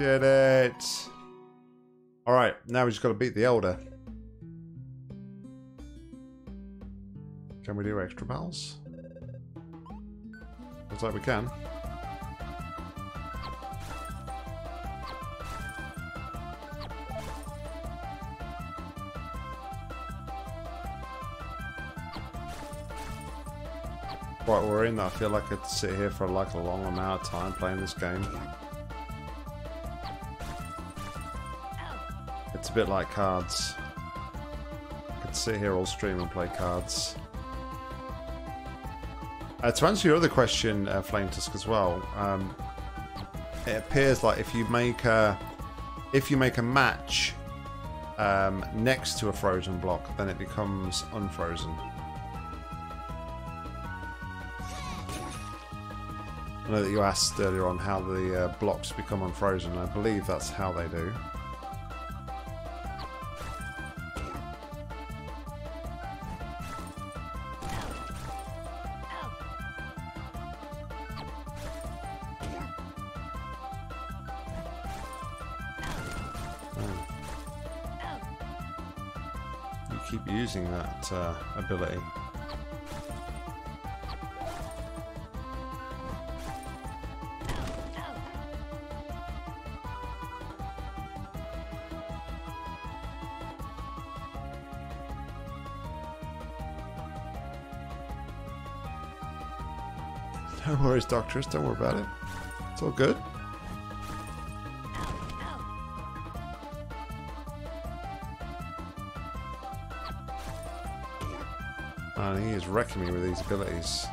Did it! Alright, now we just got to beat the Elder. Can we do extra battles? Looks like we can. quite worrying that I feel like I could sit here for like a long amount of time playing this game. A bit like cards. I could sit here all stream and play cards. Uh, to answer your other question, uh, Flame Tusk, as well, um, it appears like if you make a if you make a match um, next to a frozen block, then it becomes unfrozen. I know that you asked earlier on how the uh, blocks become unfrozen. I believe that's how they do. That uh, ability. No worries, doctors. Don't worry about it. It's all good. Wrecking me with these abilities.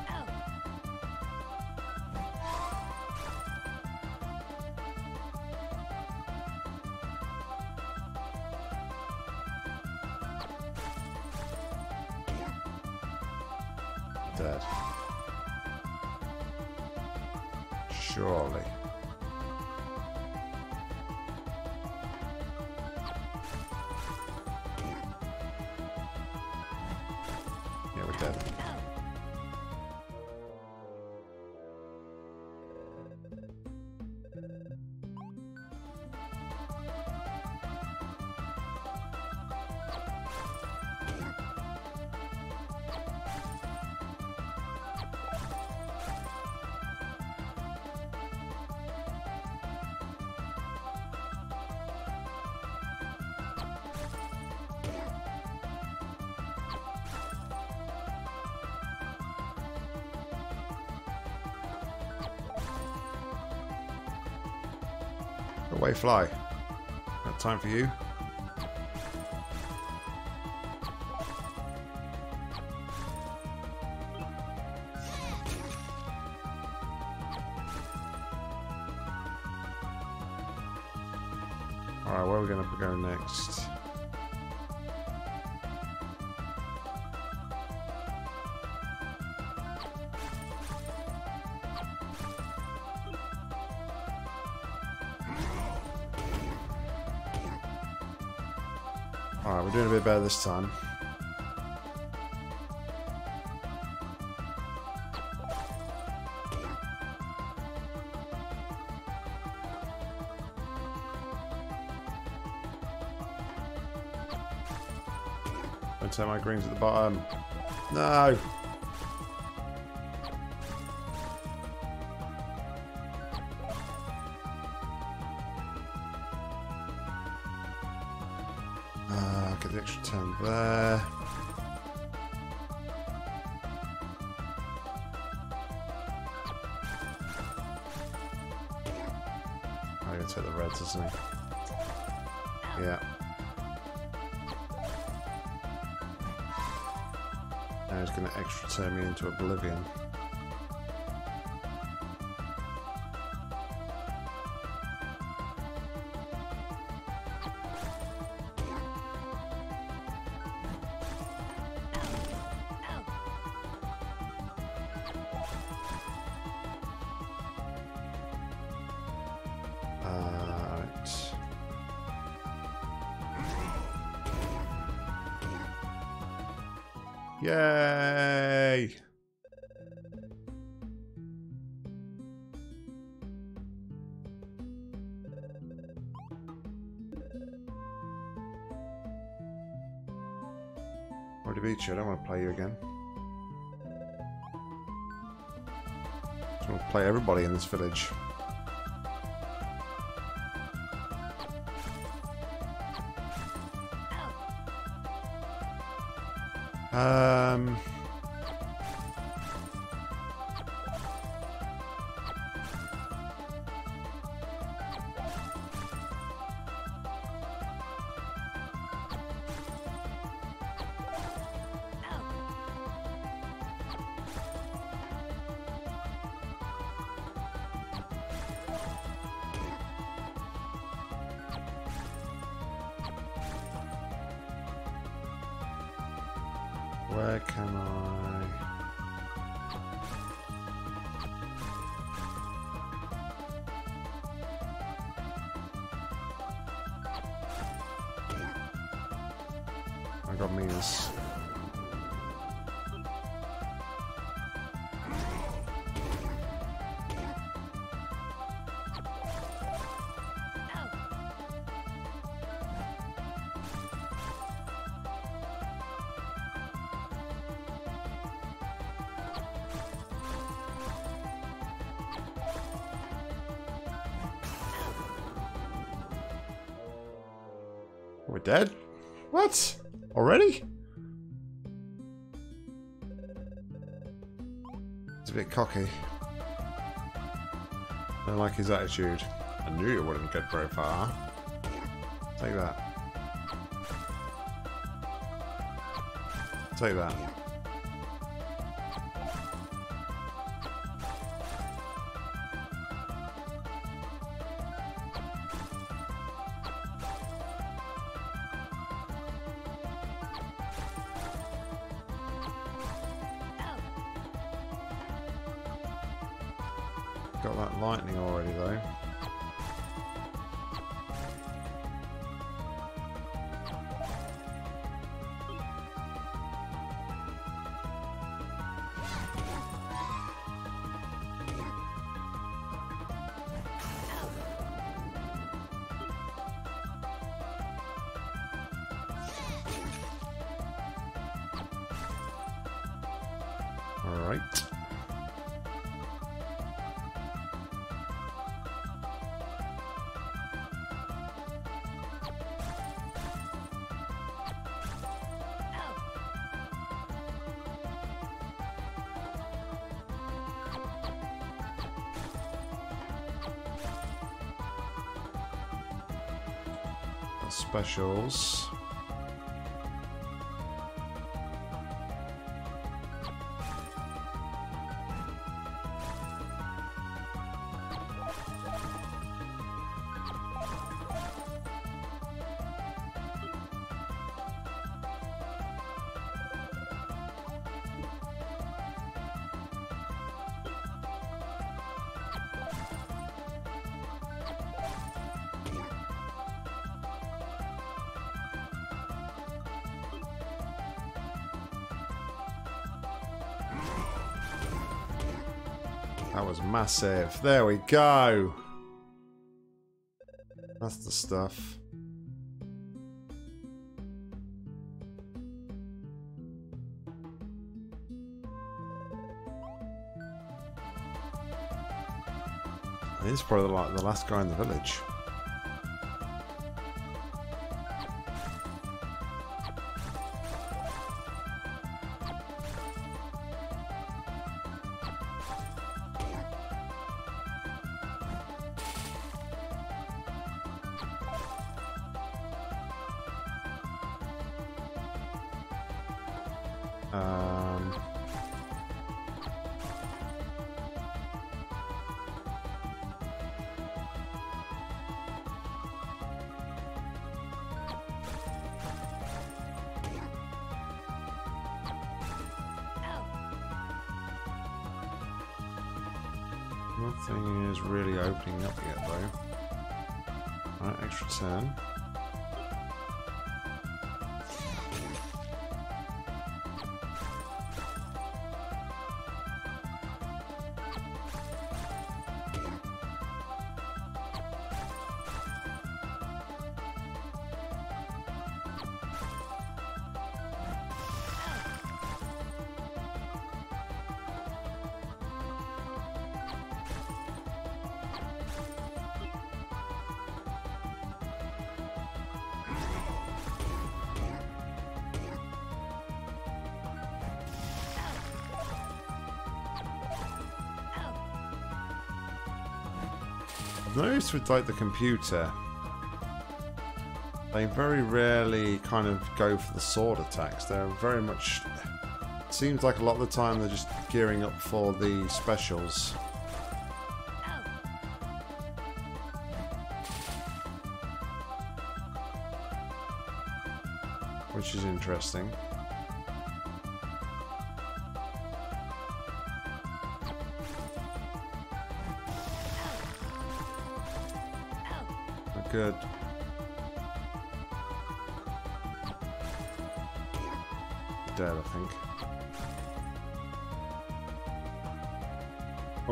Fly. Time for you. Better this time. Don't turn my greens at the bottom. No! Oblivion. Yay! You, I don't want to play you again. Just want to play everybody in this village. What? Already? It's a bit cocky. I don't like his attitude. I knew you wouldn't get very far. Take that. Take that. Specials. That was massive. There we go. That's the stuff. He's probably like the last guy in the village. With like the computer, they very rarely kind of go for the sword attacks. They're very much. It seems like a lot of the time they're just gearing up for the specials. Which is interesting.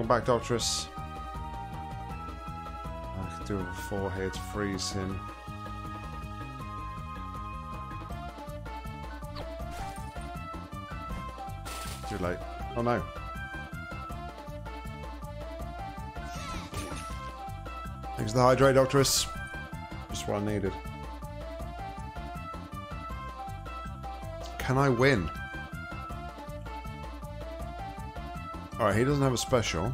Welcome back, Doctress. I could do a four here to freeze him. Too late. Oh no. Thanks for the hydrate, Doctorus. Just what I needed. Can I win? Alright, he doesn't have a special.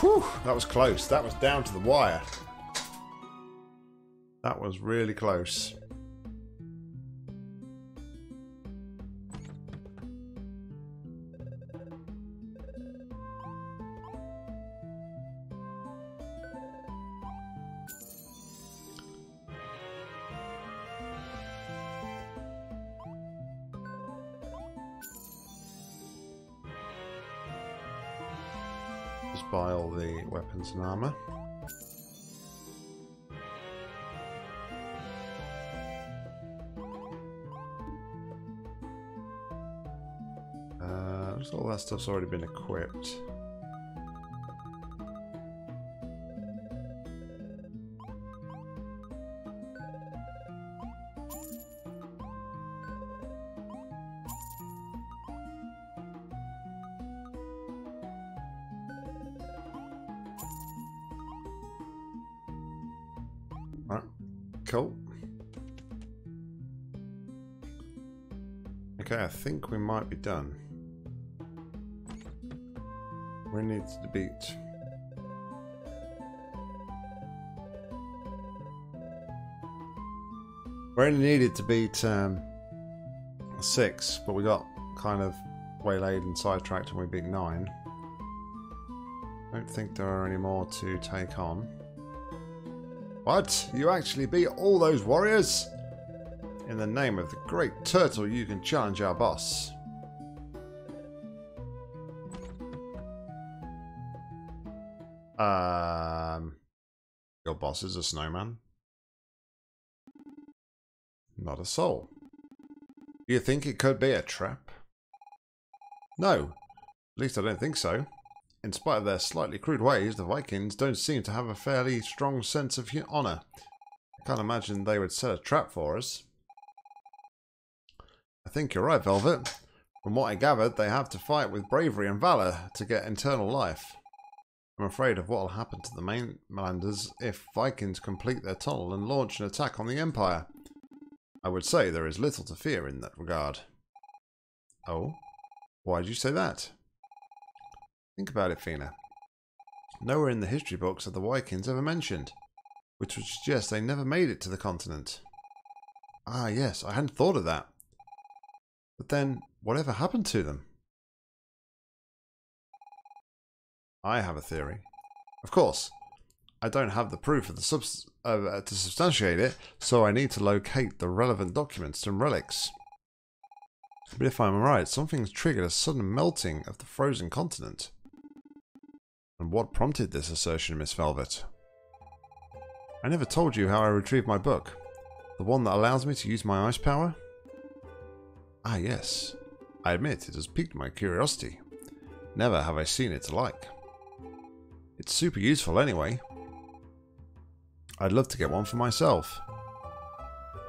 Whew, that was close. That was down to the wire. That was really close. Just buy all the weapons and armor. Uh, all that stuff's already been equipped. Might be done. We need to beat. We only needed to beat um, six, but we got kind of waylaid and sidetracked and we beat nine. I don't think there are any more to take on. What? You actually beat all those warriors? In the name of the great turtle, you can challenge our boss. Boss is a snowman. Not a soul. Do you think it could be a trap? No. At least I don't think so. In spite of their slightly crude ways, the Vikings don't seem to have a fairly strong sense of honour. I can't imagine they would set a trap for us. I think you're right, Velvet. From what I gathered, they have to fight with bravery and valour to get eternal life. I'm afraid of what will happen to the mainlanders if Vikings complete their tunnel and launch an attack on the Empire. I would say there is little to fear in that regard. Oh? Why did you say that? Think about it, Fina. Nowhere in the history books are the Vikings ever mentioned, which would suggest they never made it to the continent. Ah, yes, I hadn't thought of that. But then, whatever happened to them? I have a theory. Of course, I don't have the proof of the subs uh, to substantiate it, so I need to locate the relevant documents and relics. But if I'm right, something's triggered a sudden melting of the frozen continent. And what prompted this assertion, Miss Velvet? I never told you how I retrieved my book. The one that allows me to use my ice power? Ah, yes. I admit it has piqued my curiosity. Never have I seen its like. It's super useful anyway. I'd love to get one for myself.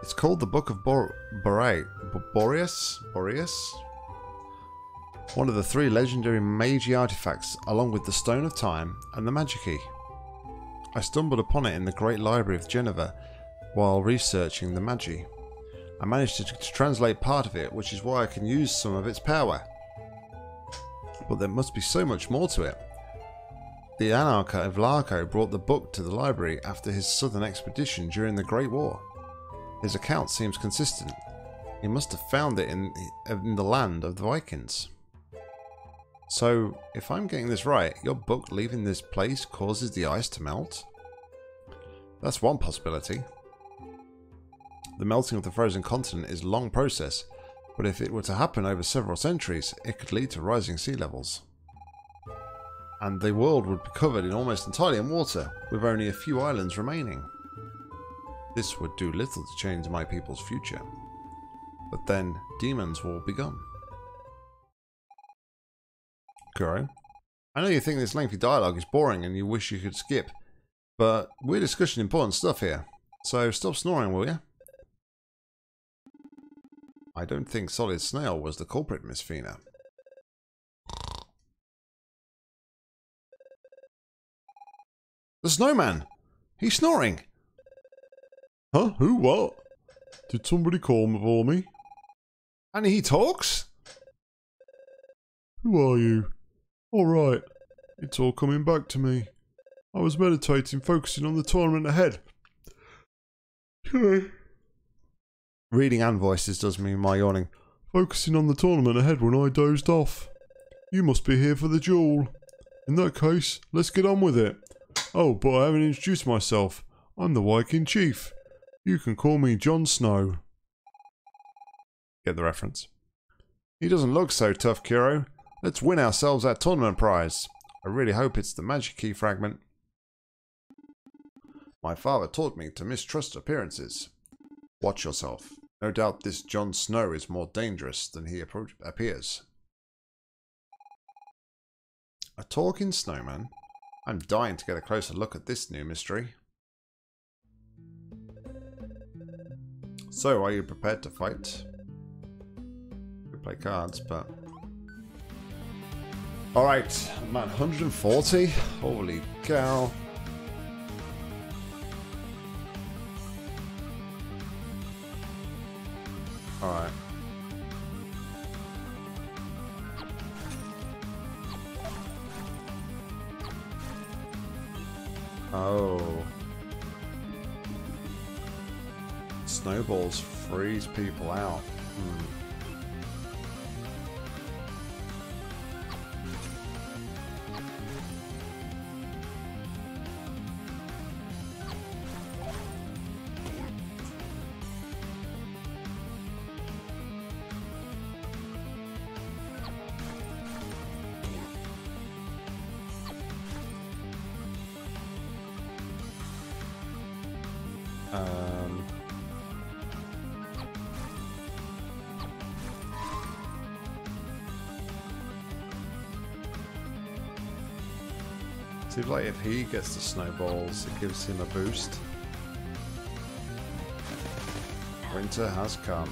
It's called the Book of Bor Boreas? Boreas? One of the three legendary Magi artifacts, along with the Stone of Time and the Magic Key. I stumbled upon it in the Great Library of Geneva while researching the Magi. I managed to, to translate part of it, which is why I can use some of its power. But there must be so much more to it. The Anarch of Larco brought the book to the library after his southern expedition during the Great War. His account seems consistent. He must have found it in, in the land of the Vikings. So, if I'm getting this right, your book leaving this place causes the ice to melt? That's one possibility. The melting of the frozen continent is a long process, but if it were to happen over several centuries, it could lead to rising sea levels and the world would be covered in almost entirely in water, with only a few islands remaining. This would do little to change my people's future. But then, demons will be gone. Kuro, I know you think this lengthy dialogue is boring and you wish you could skip, but we're discussing important stuff here, so stop snoring, will you? I don't think Solid Snail was the culprit, Miss Fina. The snowman! He's snoring! Huh? Who? What? Did somebody call me for me? And he talks? Who are you? Alright, it's all coming back to me. I was meditating, focusing on the tournament ahead. Reading and voices does me my yawning. Focusing on the tournament ahead when I dozed off. You must be here for the duel. In that case, let's get on with it. Oh, but I haven't introduced myself. I'm the Viking Chief. You can call me Jon Snow. Get the reference? He doesn't look so tough, Kuro. Let's win ourselves that tournament prize. I really hope it's the magic key fragment. My father taught me to mistrust appearances. Watch yourself. No doubt this Jon Snow is more dangerous than he appears. A talking snowman? I'm dying to get a closer look at this new mystery. So, are you prepared to fight? We play cards, but... Alright, man, 140? Holy cow. Alright. Oh. Snowballs freeze people out. Hmm. He gets the snowballs, it gives him a boost. Winter has come.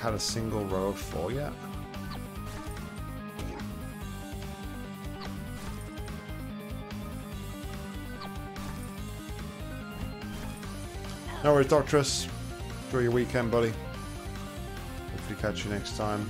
Had a single row of four yet. No worries, Doctress. Enjoy your weekend, buddy. Hopefully catch you next time.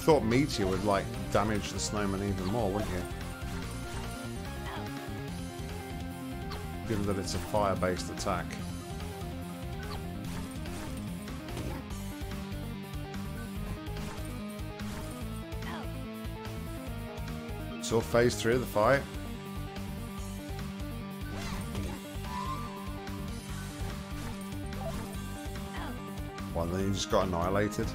Thought Meteor would like damage the snowman even more, wouldn't you? Given that it's a fire-based attack. So phase three of the fight. Well, then he just got annihilated.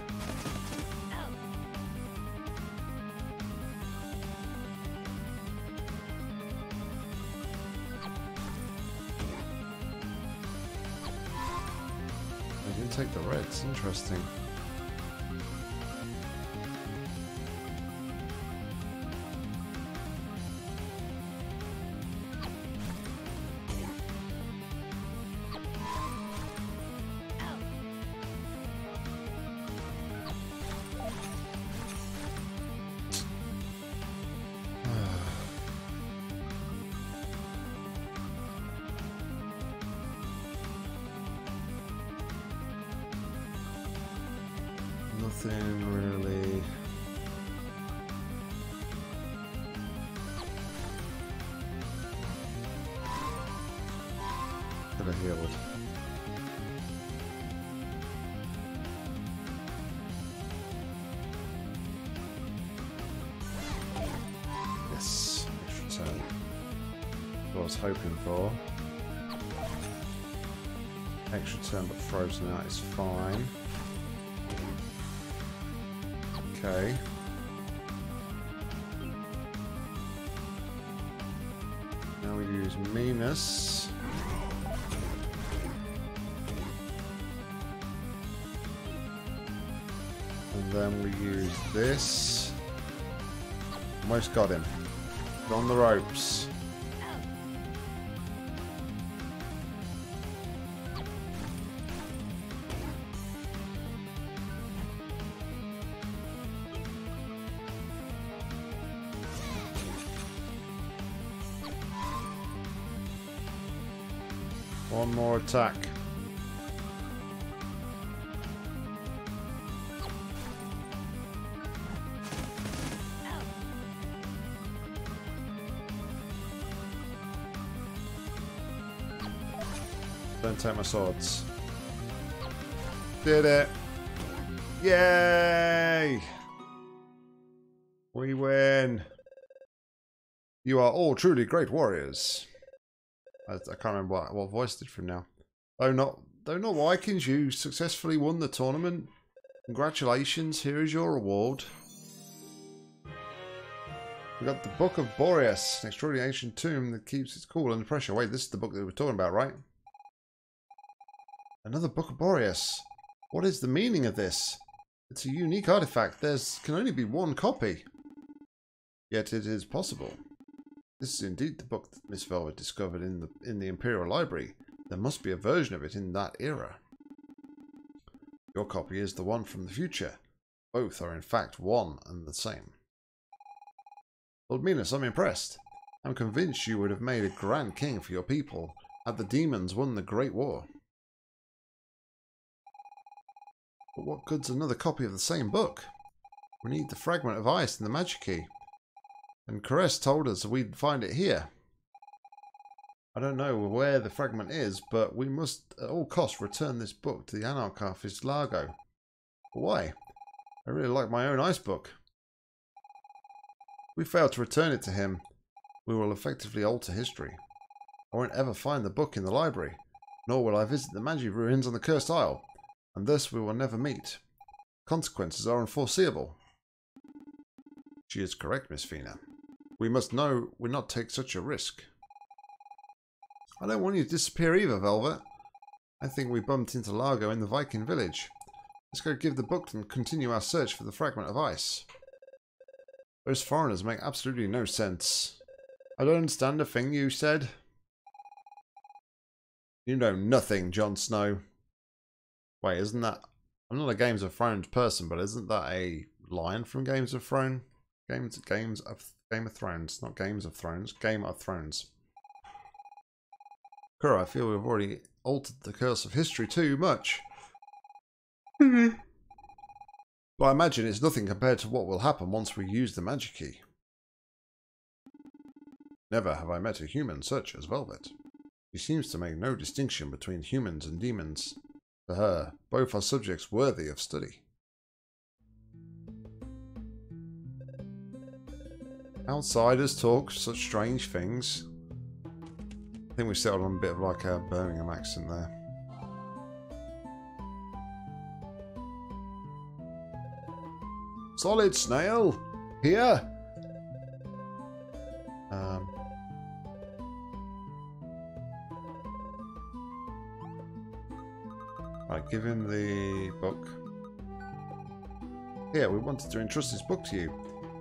That's interesting. Out is fine. Okay. Now we use meanness. And then we use this. Almost got him. On the ropes. Attack. Don't take my swords. Did it. Yay! We win. You are all truly great warriors. I, I can't remember what, what voice did from now. Though not, though not Vikings, you successfully won the tournament. Congratulations, here is your reward. We got the Book of Boreas, an extraordinary ancient tomb that keeps its cool under pressure. Wait, this is the book that we were talking about, right? Another Book of Boreas. What is the meaning of this? It's a unique artifact. There's can only be one copy. Yet it is possible. This is indeed the book that Miss Velvet discovered in the in the Imperial Library. There must be a version of it in that era. Your copy is the one from the future. Both are in fact one and the same. Lord Menos, I'm impressed. I'm convinced you would have made a grand king for your people. Had the demons won the Great War. But what good's another copy of the same book? We need the fragment of ice and the magic key. And Caress told us we'd find it here. I don't know where the fragment is, but we must at all costs return this book to the Anarchist Largo. Why? I really like my own ice book. We fail to return it to him, we will effectively alter history. I won't ever find the book in the library, nor will I visit the Magi ruins on the Cursed Isle, and thus we will never meet. Consequences are unforeseeable. She is correct, Miss Fina. We must know we not take such a risk. I don't want you to disappear either, Velvet. I think we bumped into Largo in the Viking village. Let's go give the book and continue our search for the fragment of ice. Those foreigners make absolutely no sense. I don't understand a thing you said. You know nothing, Jon Snow. Wait, isn't that... I'm not a Games of Thrones person, but isn't that a line from Games of Thrones? Games, Games of Game of Thrones, not Games of Thrones. Game of Thrones. Kuro, I feel we've already altered the curse of history too much. Mm-hmm. but I imagine it's nothing compared to what will happen once we use the magic key. Never have I met a human such as Velvet. She seems to make no distinction between humans and demons. To her, both are subjects worthy of study. Outsiders talk such strange things. I think we settled on a bit of like a Birmingham accent there. Solid snail! Here! Um, right, give him the book. Here, we wanted to entrust this book to you.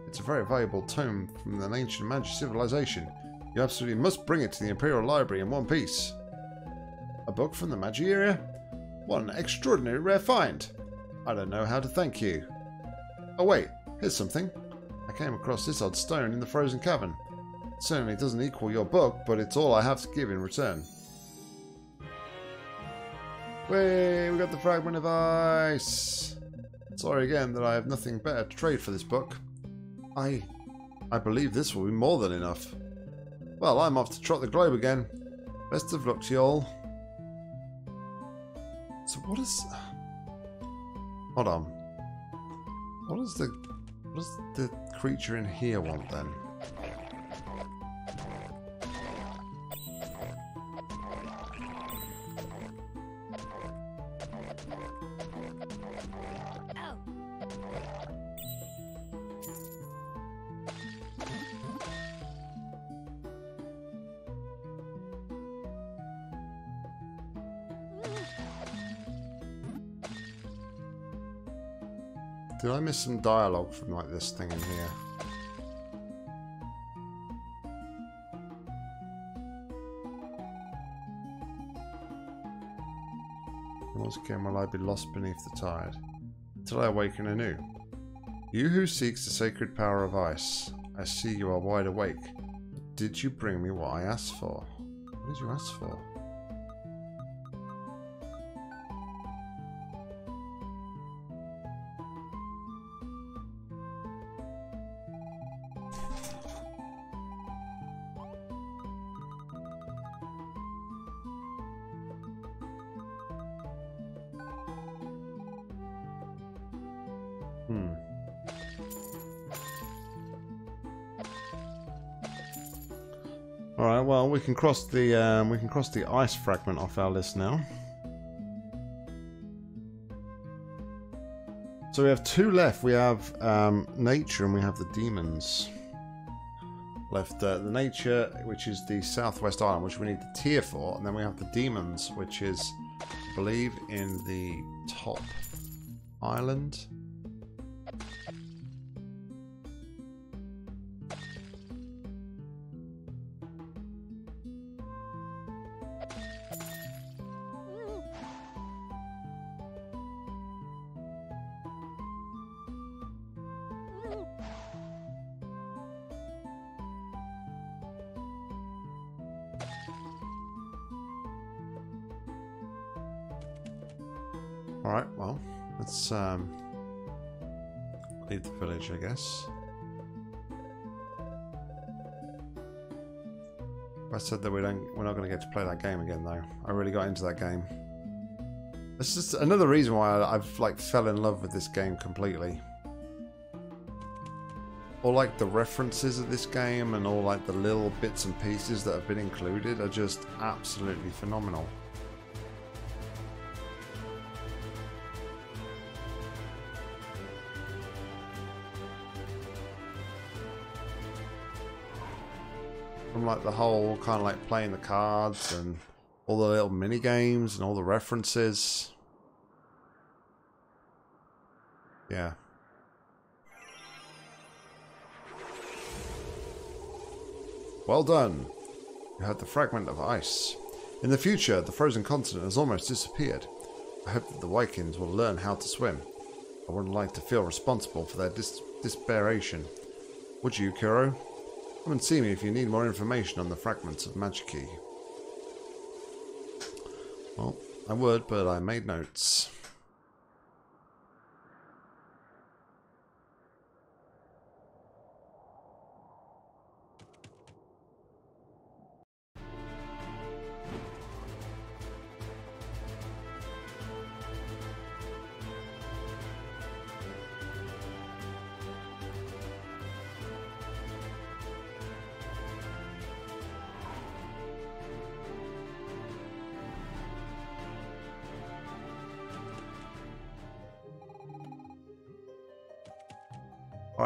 It's a very valuable tome from an ancient magic civilization. You absolutely must bring it to the Imperial Library in one piece. A book from the Magi era? What an extraordinary rare find! I don't know how to thank you. Oh wait, here's something. I came across this odd stone in the frozen cavern. It certainly doesn't equal your book, but it's all I have to give in return. Way, we got the fragment of ice. Sorry again that I have nothing better to trade for this book. I... I believe this will be more than enough. Well, I'm off to trot the globe again. Best of luck to you all. So what is... Hold on. What does the... What does the creature in here want then? Some dialogue from like this thing in here? Once again will I be lost beneath the tide, till I awaken anew. You who seeks the sacred power of ice, I see you are wide awake. Did you bring me what I asked for? What did you ask for? Hmm. All right. Well, we can cross the um, we can cross the ice fragment off our list now. So we have two left. We have um, nature and we have the demons left. Uh, the nature, which is the southwest island, which we need the tier for, and then we have the demons, which is, I believe, in the top island. I said that we don't, we're not going to get to play that game again, though. I really got into that game. It's just another reason why I've like fell in love with this game completely. All like the references of this game and all like the little bits and pieces that have been included are just absolutely phenomenal. The whole kind of like playing the cards and all the little mini games and all the references. Yeah. Well done. You had the fragment of ice. In the future, the frozen continent has almost disappeared. I hope that the Vikings will learn how to swim. I wouldn't like to feel responsible for their dis desperation. Would you, Kuro? Come and see me if you need more information on the fragments of Magiki. Well, I would, but I made notes.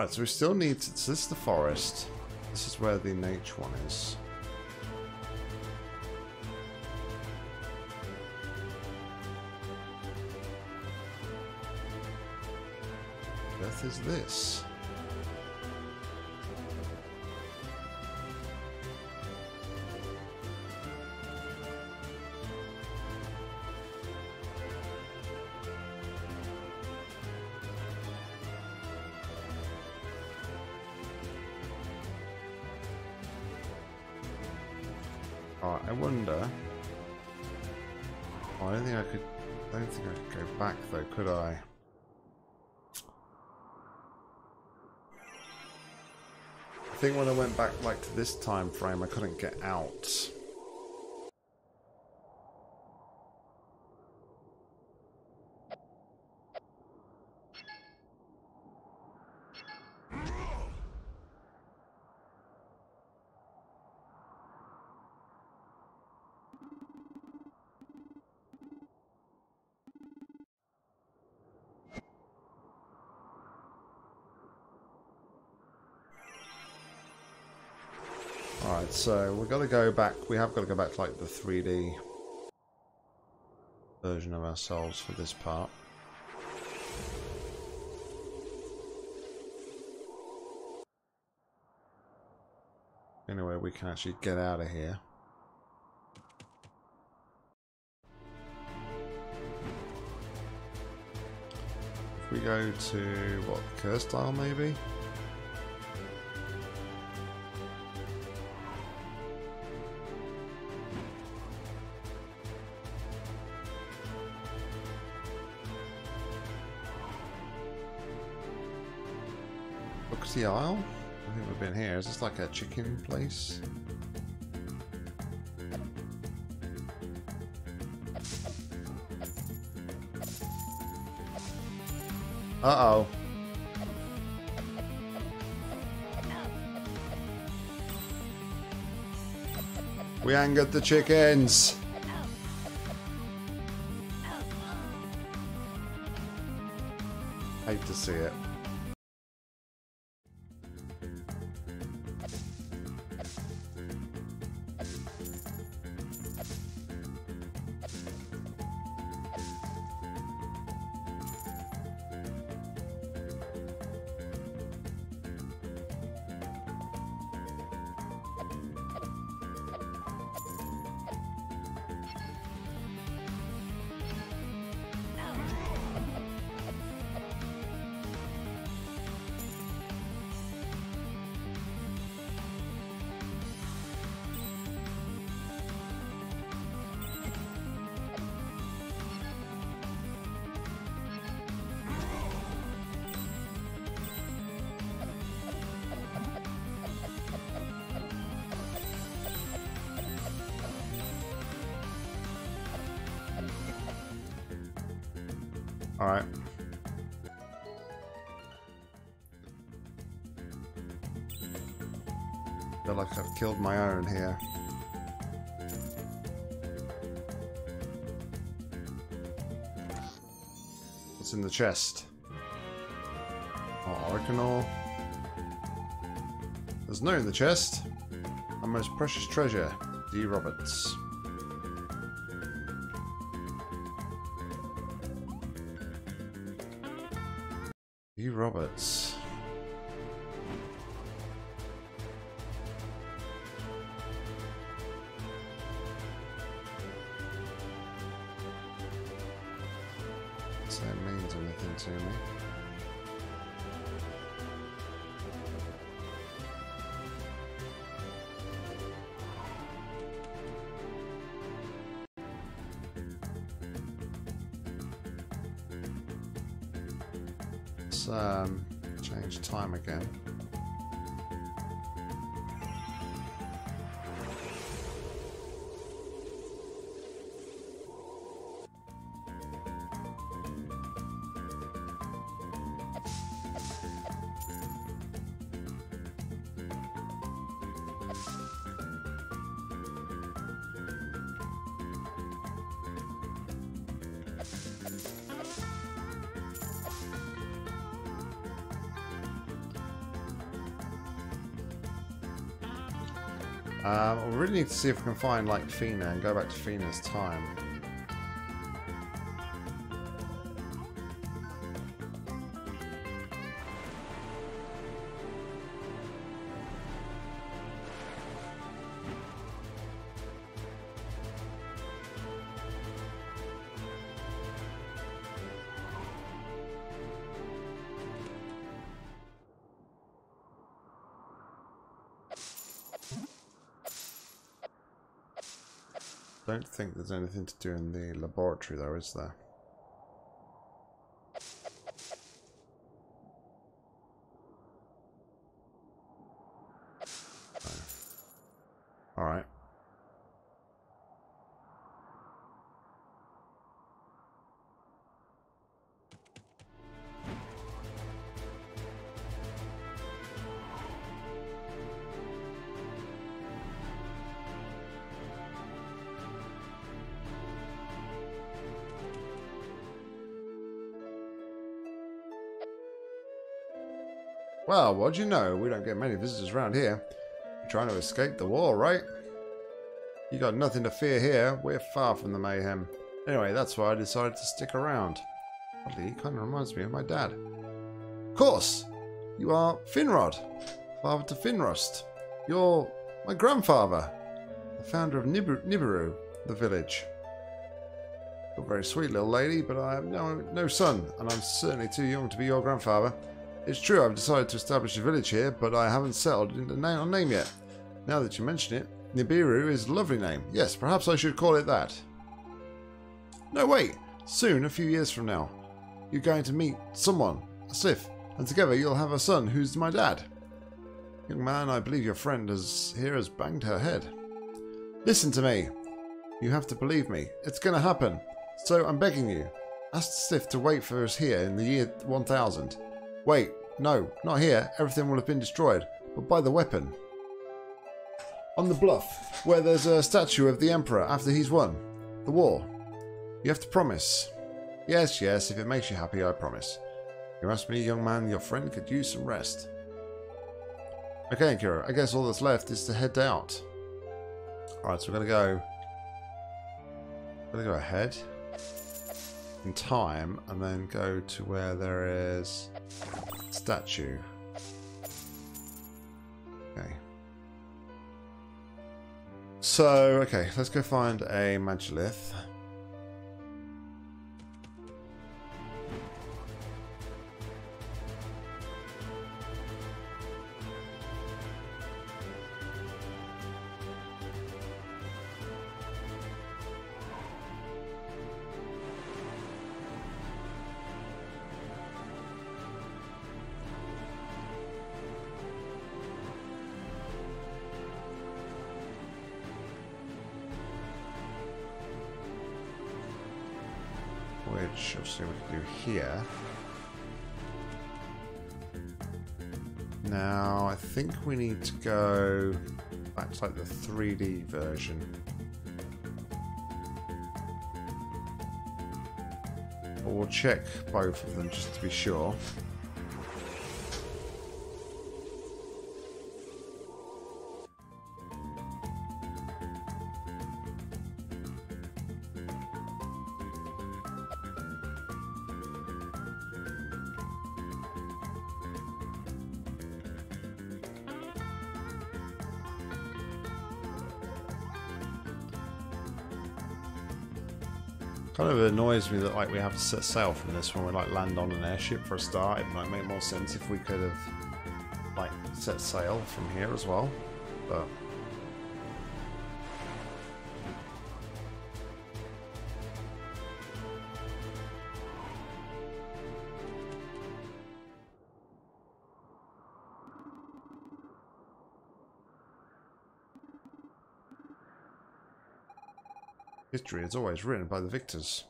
Alright, so we still need to... So this is the forest. This is where the nature one is. What is this? I think when I went back like to this time frame, I couldn't get out. We've got to go back. We have got to go back to like the 3D version of ourselves for this part. Anyway, we can actually get out of here. If we go to, what, Curse Isle maybe? Brooksy Isle? I think we've been here. Is this like a chicken place? Uh-oh. We angered the chickens. Hate to see it. Chest? Oh, Original. There's no in the chest. Our most precious treasure, D. Roberts. Um, we really need to see if we can find like Fina and go back to Fina's time. Anything to do in the laboratory though, is there? Well, what'd you know? We don't get many visitors around here. You're trying to escape the war, right? You got nothing to fear here. We're far from the mayhem. Anyway, that's why I decided to stick around. Oddly, he kind of reminds me of my dad. Of course! You are Finrod, father to Finrust. You're my grandfather, the founder of Nib Nibiru, the village. You're a very sweet little lady, but I have no, no son, and I'm certainly too young to be your grandfather. It's true I've decided to establish a village here, but I haven't settled a name yet. Now that you mention it, Nibiru is a lovely name. Yes, perhaps I should call it that. No, wait. Soon, a few years from now, you're going to meet someone, a Sif, and together you'll have a son who's my dad. Young man, I believe your friend has, here has banged her head. Listen to me. You have to believe me. It's going to happen. So I'm begging you. Ask the Sif to wait for us here in the year 1000. Wait, no, not here. Everything will have been destroyed. But by the weapon. On the bluff, where there's a statue of the Emperor after he's won the war. You have to promise. Yes, yes, if it makes you happy, I promise. You asked me, young man, your friend could use some rest. Okay, Kira, I guess all that's left is to head out. Alright, so we're gonna go... We're gonna go ahead in time and then go to where there is statue. Okay. So, okay, let's go find a Magilith. Do here. Now, I think we need to go back to like the 3D version. But we'll check both of them just to be sure. Annoys me that like we have to set sail from this when we like land on an airship for a start. It might make more sense if we could have like set sail from here as well. But History is always written by the victors.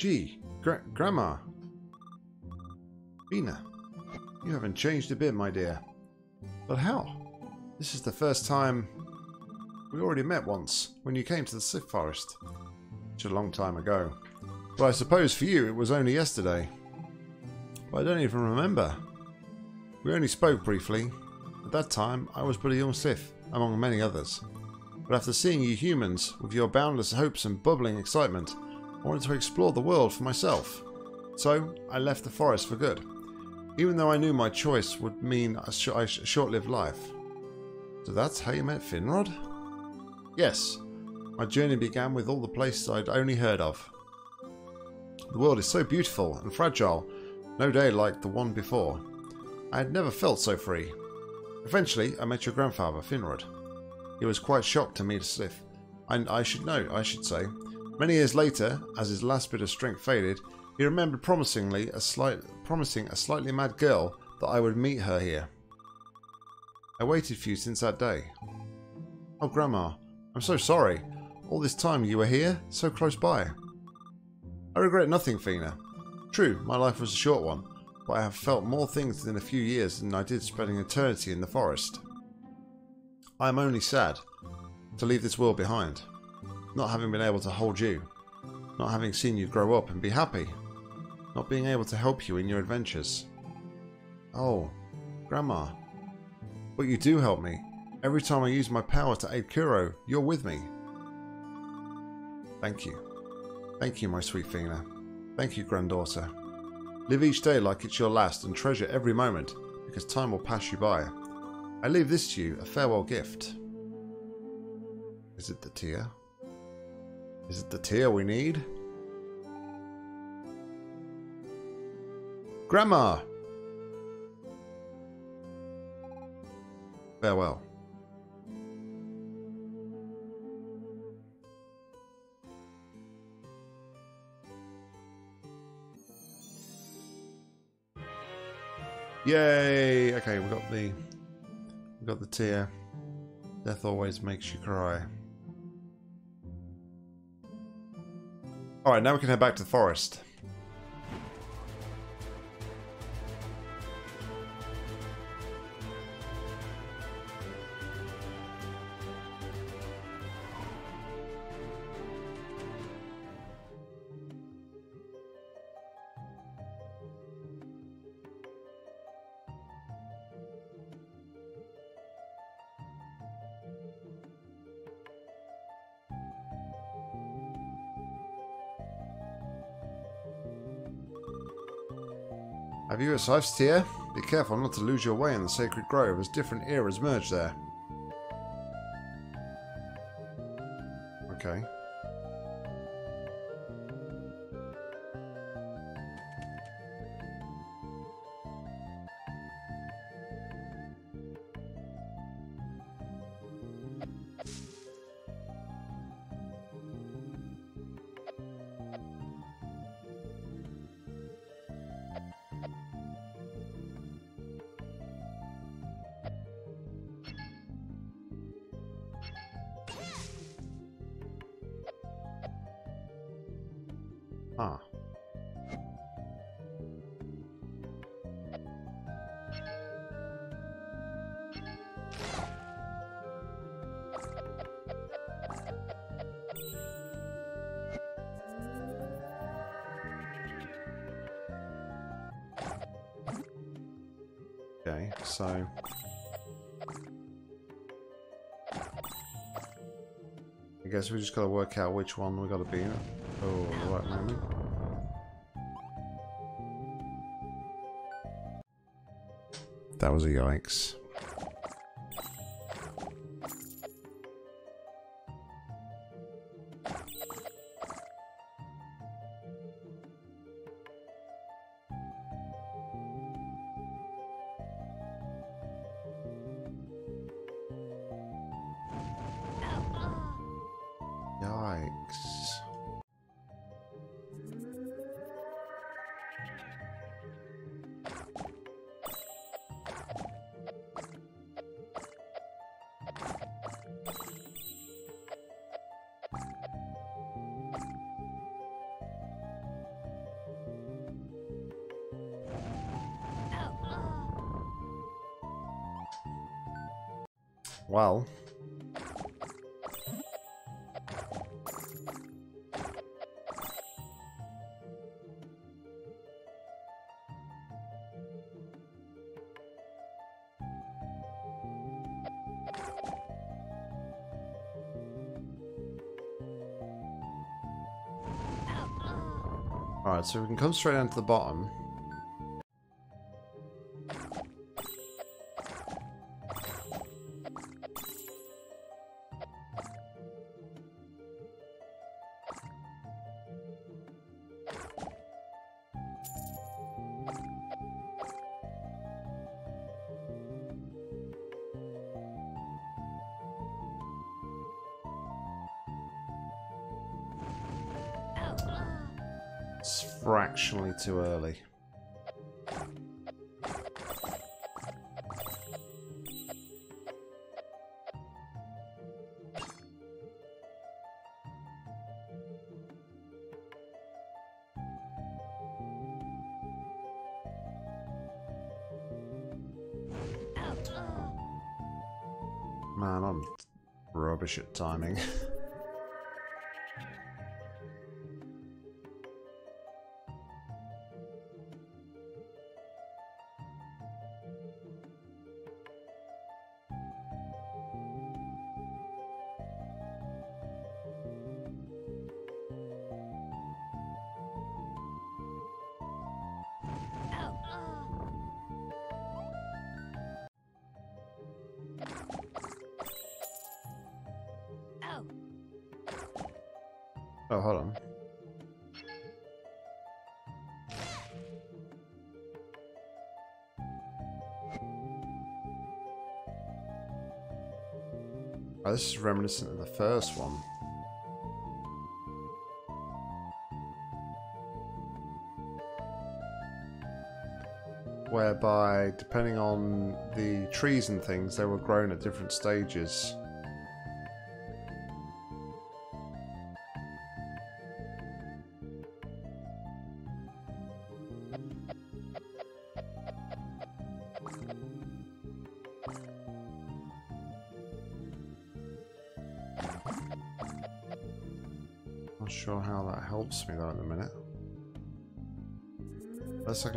Gee, gra Grandma, Fina, you haven't changed a bit, my dear. But how? This is the first time... We already met once, when you came to the Sif Forest. Such a long time ago. But I suppose for you it was only yesterday. But I don't even remember. We only spoke briefly. At that time, I was but a young Sif, among many others. But after seeing you humans, with your boundless hopes and bubbling excitement, I wanted to explore the world for myself. So, I left the forest for good even though I knew my choice would mean a, sh a short-lived life. So that's how you met Finrod? Yes, my journey began with all the places I'd only heard of. The world is so beautiful and fragile, no day like the one before. I had never felt so free. Eventually, I met your grandfather, Finrod. He was quite shocked to meet a Sif, and I should know, I should say. Many years later, as his last bit of strength faded, he remembered promisingly a slight, promising a slightly mad girl that I would meet her here. I waited for you since that day. Oh, Grandma, I'm so sorry. All this time you were here, so close by. I regret nothing, Fina. True, my life was a short one, but I have felt more things in a few years than I did spending eternity in the forest. I am only sad to leave this world behind, not having been able to hold you, not having seen you grow up and be happy not being able to help you in your adventures. Oh, Grandma. But you do help me. Every time I use my power to aid Kuro, you're with me. Thank you. Thank you, my sweet Fina. Thank you, granddaughter. Live each day like it's your last and treasure every moment, because time will pass you by. I leave this to you, a farewell gift. Is it the tear? Is it the tear we need? Grandma! Farewell. Yay! Okay, we got the we got the tear. Death always makes you cry. Alright, now we can head back to the forest. Sif's tear? Be careful not to lose your way in the sacred grove as different eras merge there. Okay. Guess we just gotta work out which one we gotta be in. Oh, the right moment. That was a. Yikes. Alright, so come straight down to the bottom. At timing. Oh, this is reminiscent of the first one. Whereby, depending on the trees and things, they were grown at different stages.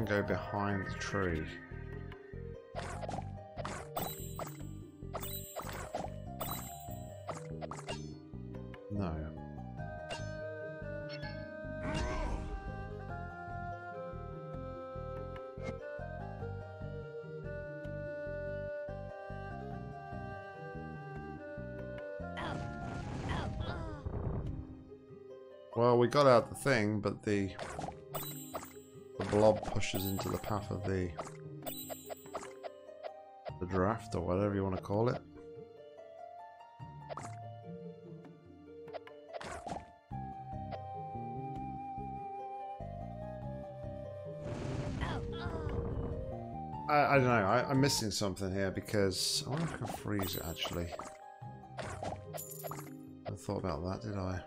Can go behind the tree. No. Well, we got out the thing, but the the into the path of the the draft or whatever you want to call it. I, I don't know. I, I'm missing something here because I wonder if I can freeze it actually. I thought about that, did I?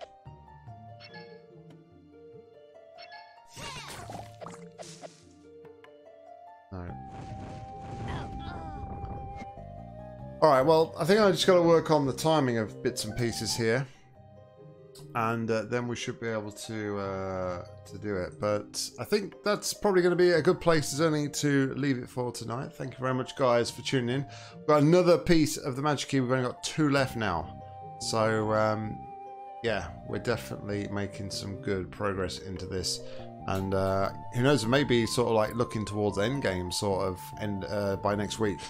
Alright, well, I think I just got to work on the timing of bits and pieces here. And uh, then we should be able to uh, to do it. But I think that's probably going to be a good place, Zerny, to leave it for tonight. Thank you very much, guys, for tuning in. We've got another piece of the Magic Key. We've only got two left now. So, um, yeah, we're definitely making some good progress into this. And uh, who knows, maybe sort of like looking towards end game sort of end uh, by next week.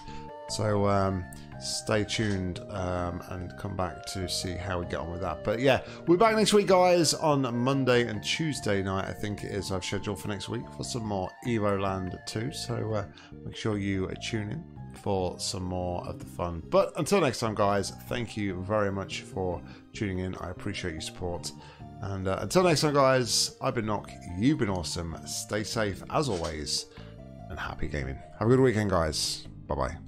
So um, stay tuned um, and come back to see how we get on with that. But yeah, we're back next week, guys, on Monday and Tuesday night. I think it is. I've scheduled for next week for some more Evoland 2. So uh, make sure you tune in for some more of the fun. But until next time, guys, thank you very much for tuning in. I appreciate your support. And uh, until next time, guys, I've been Nock. You've been awesome. Stay safe as always, and happy gaming. Have a good weekend, guys. Bye bye.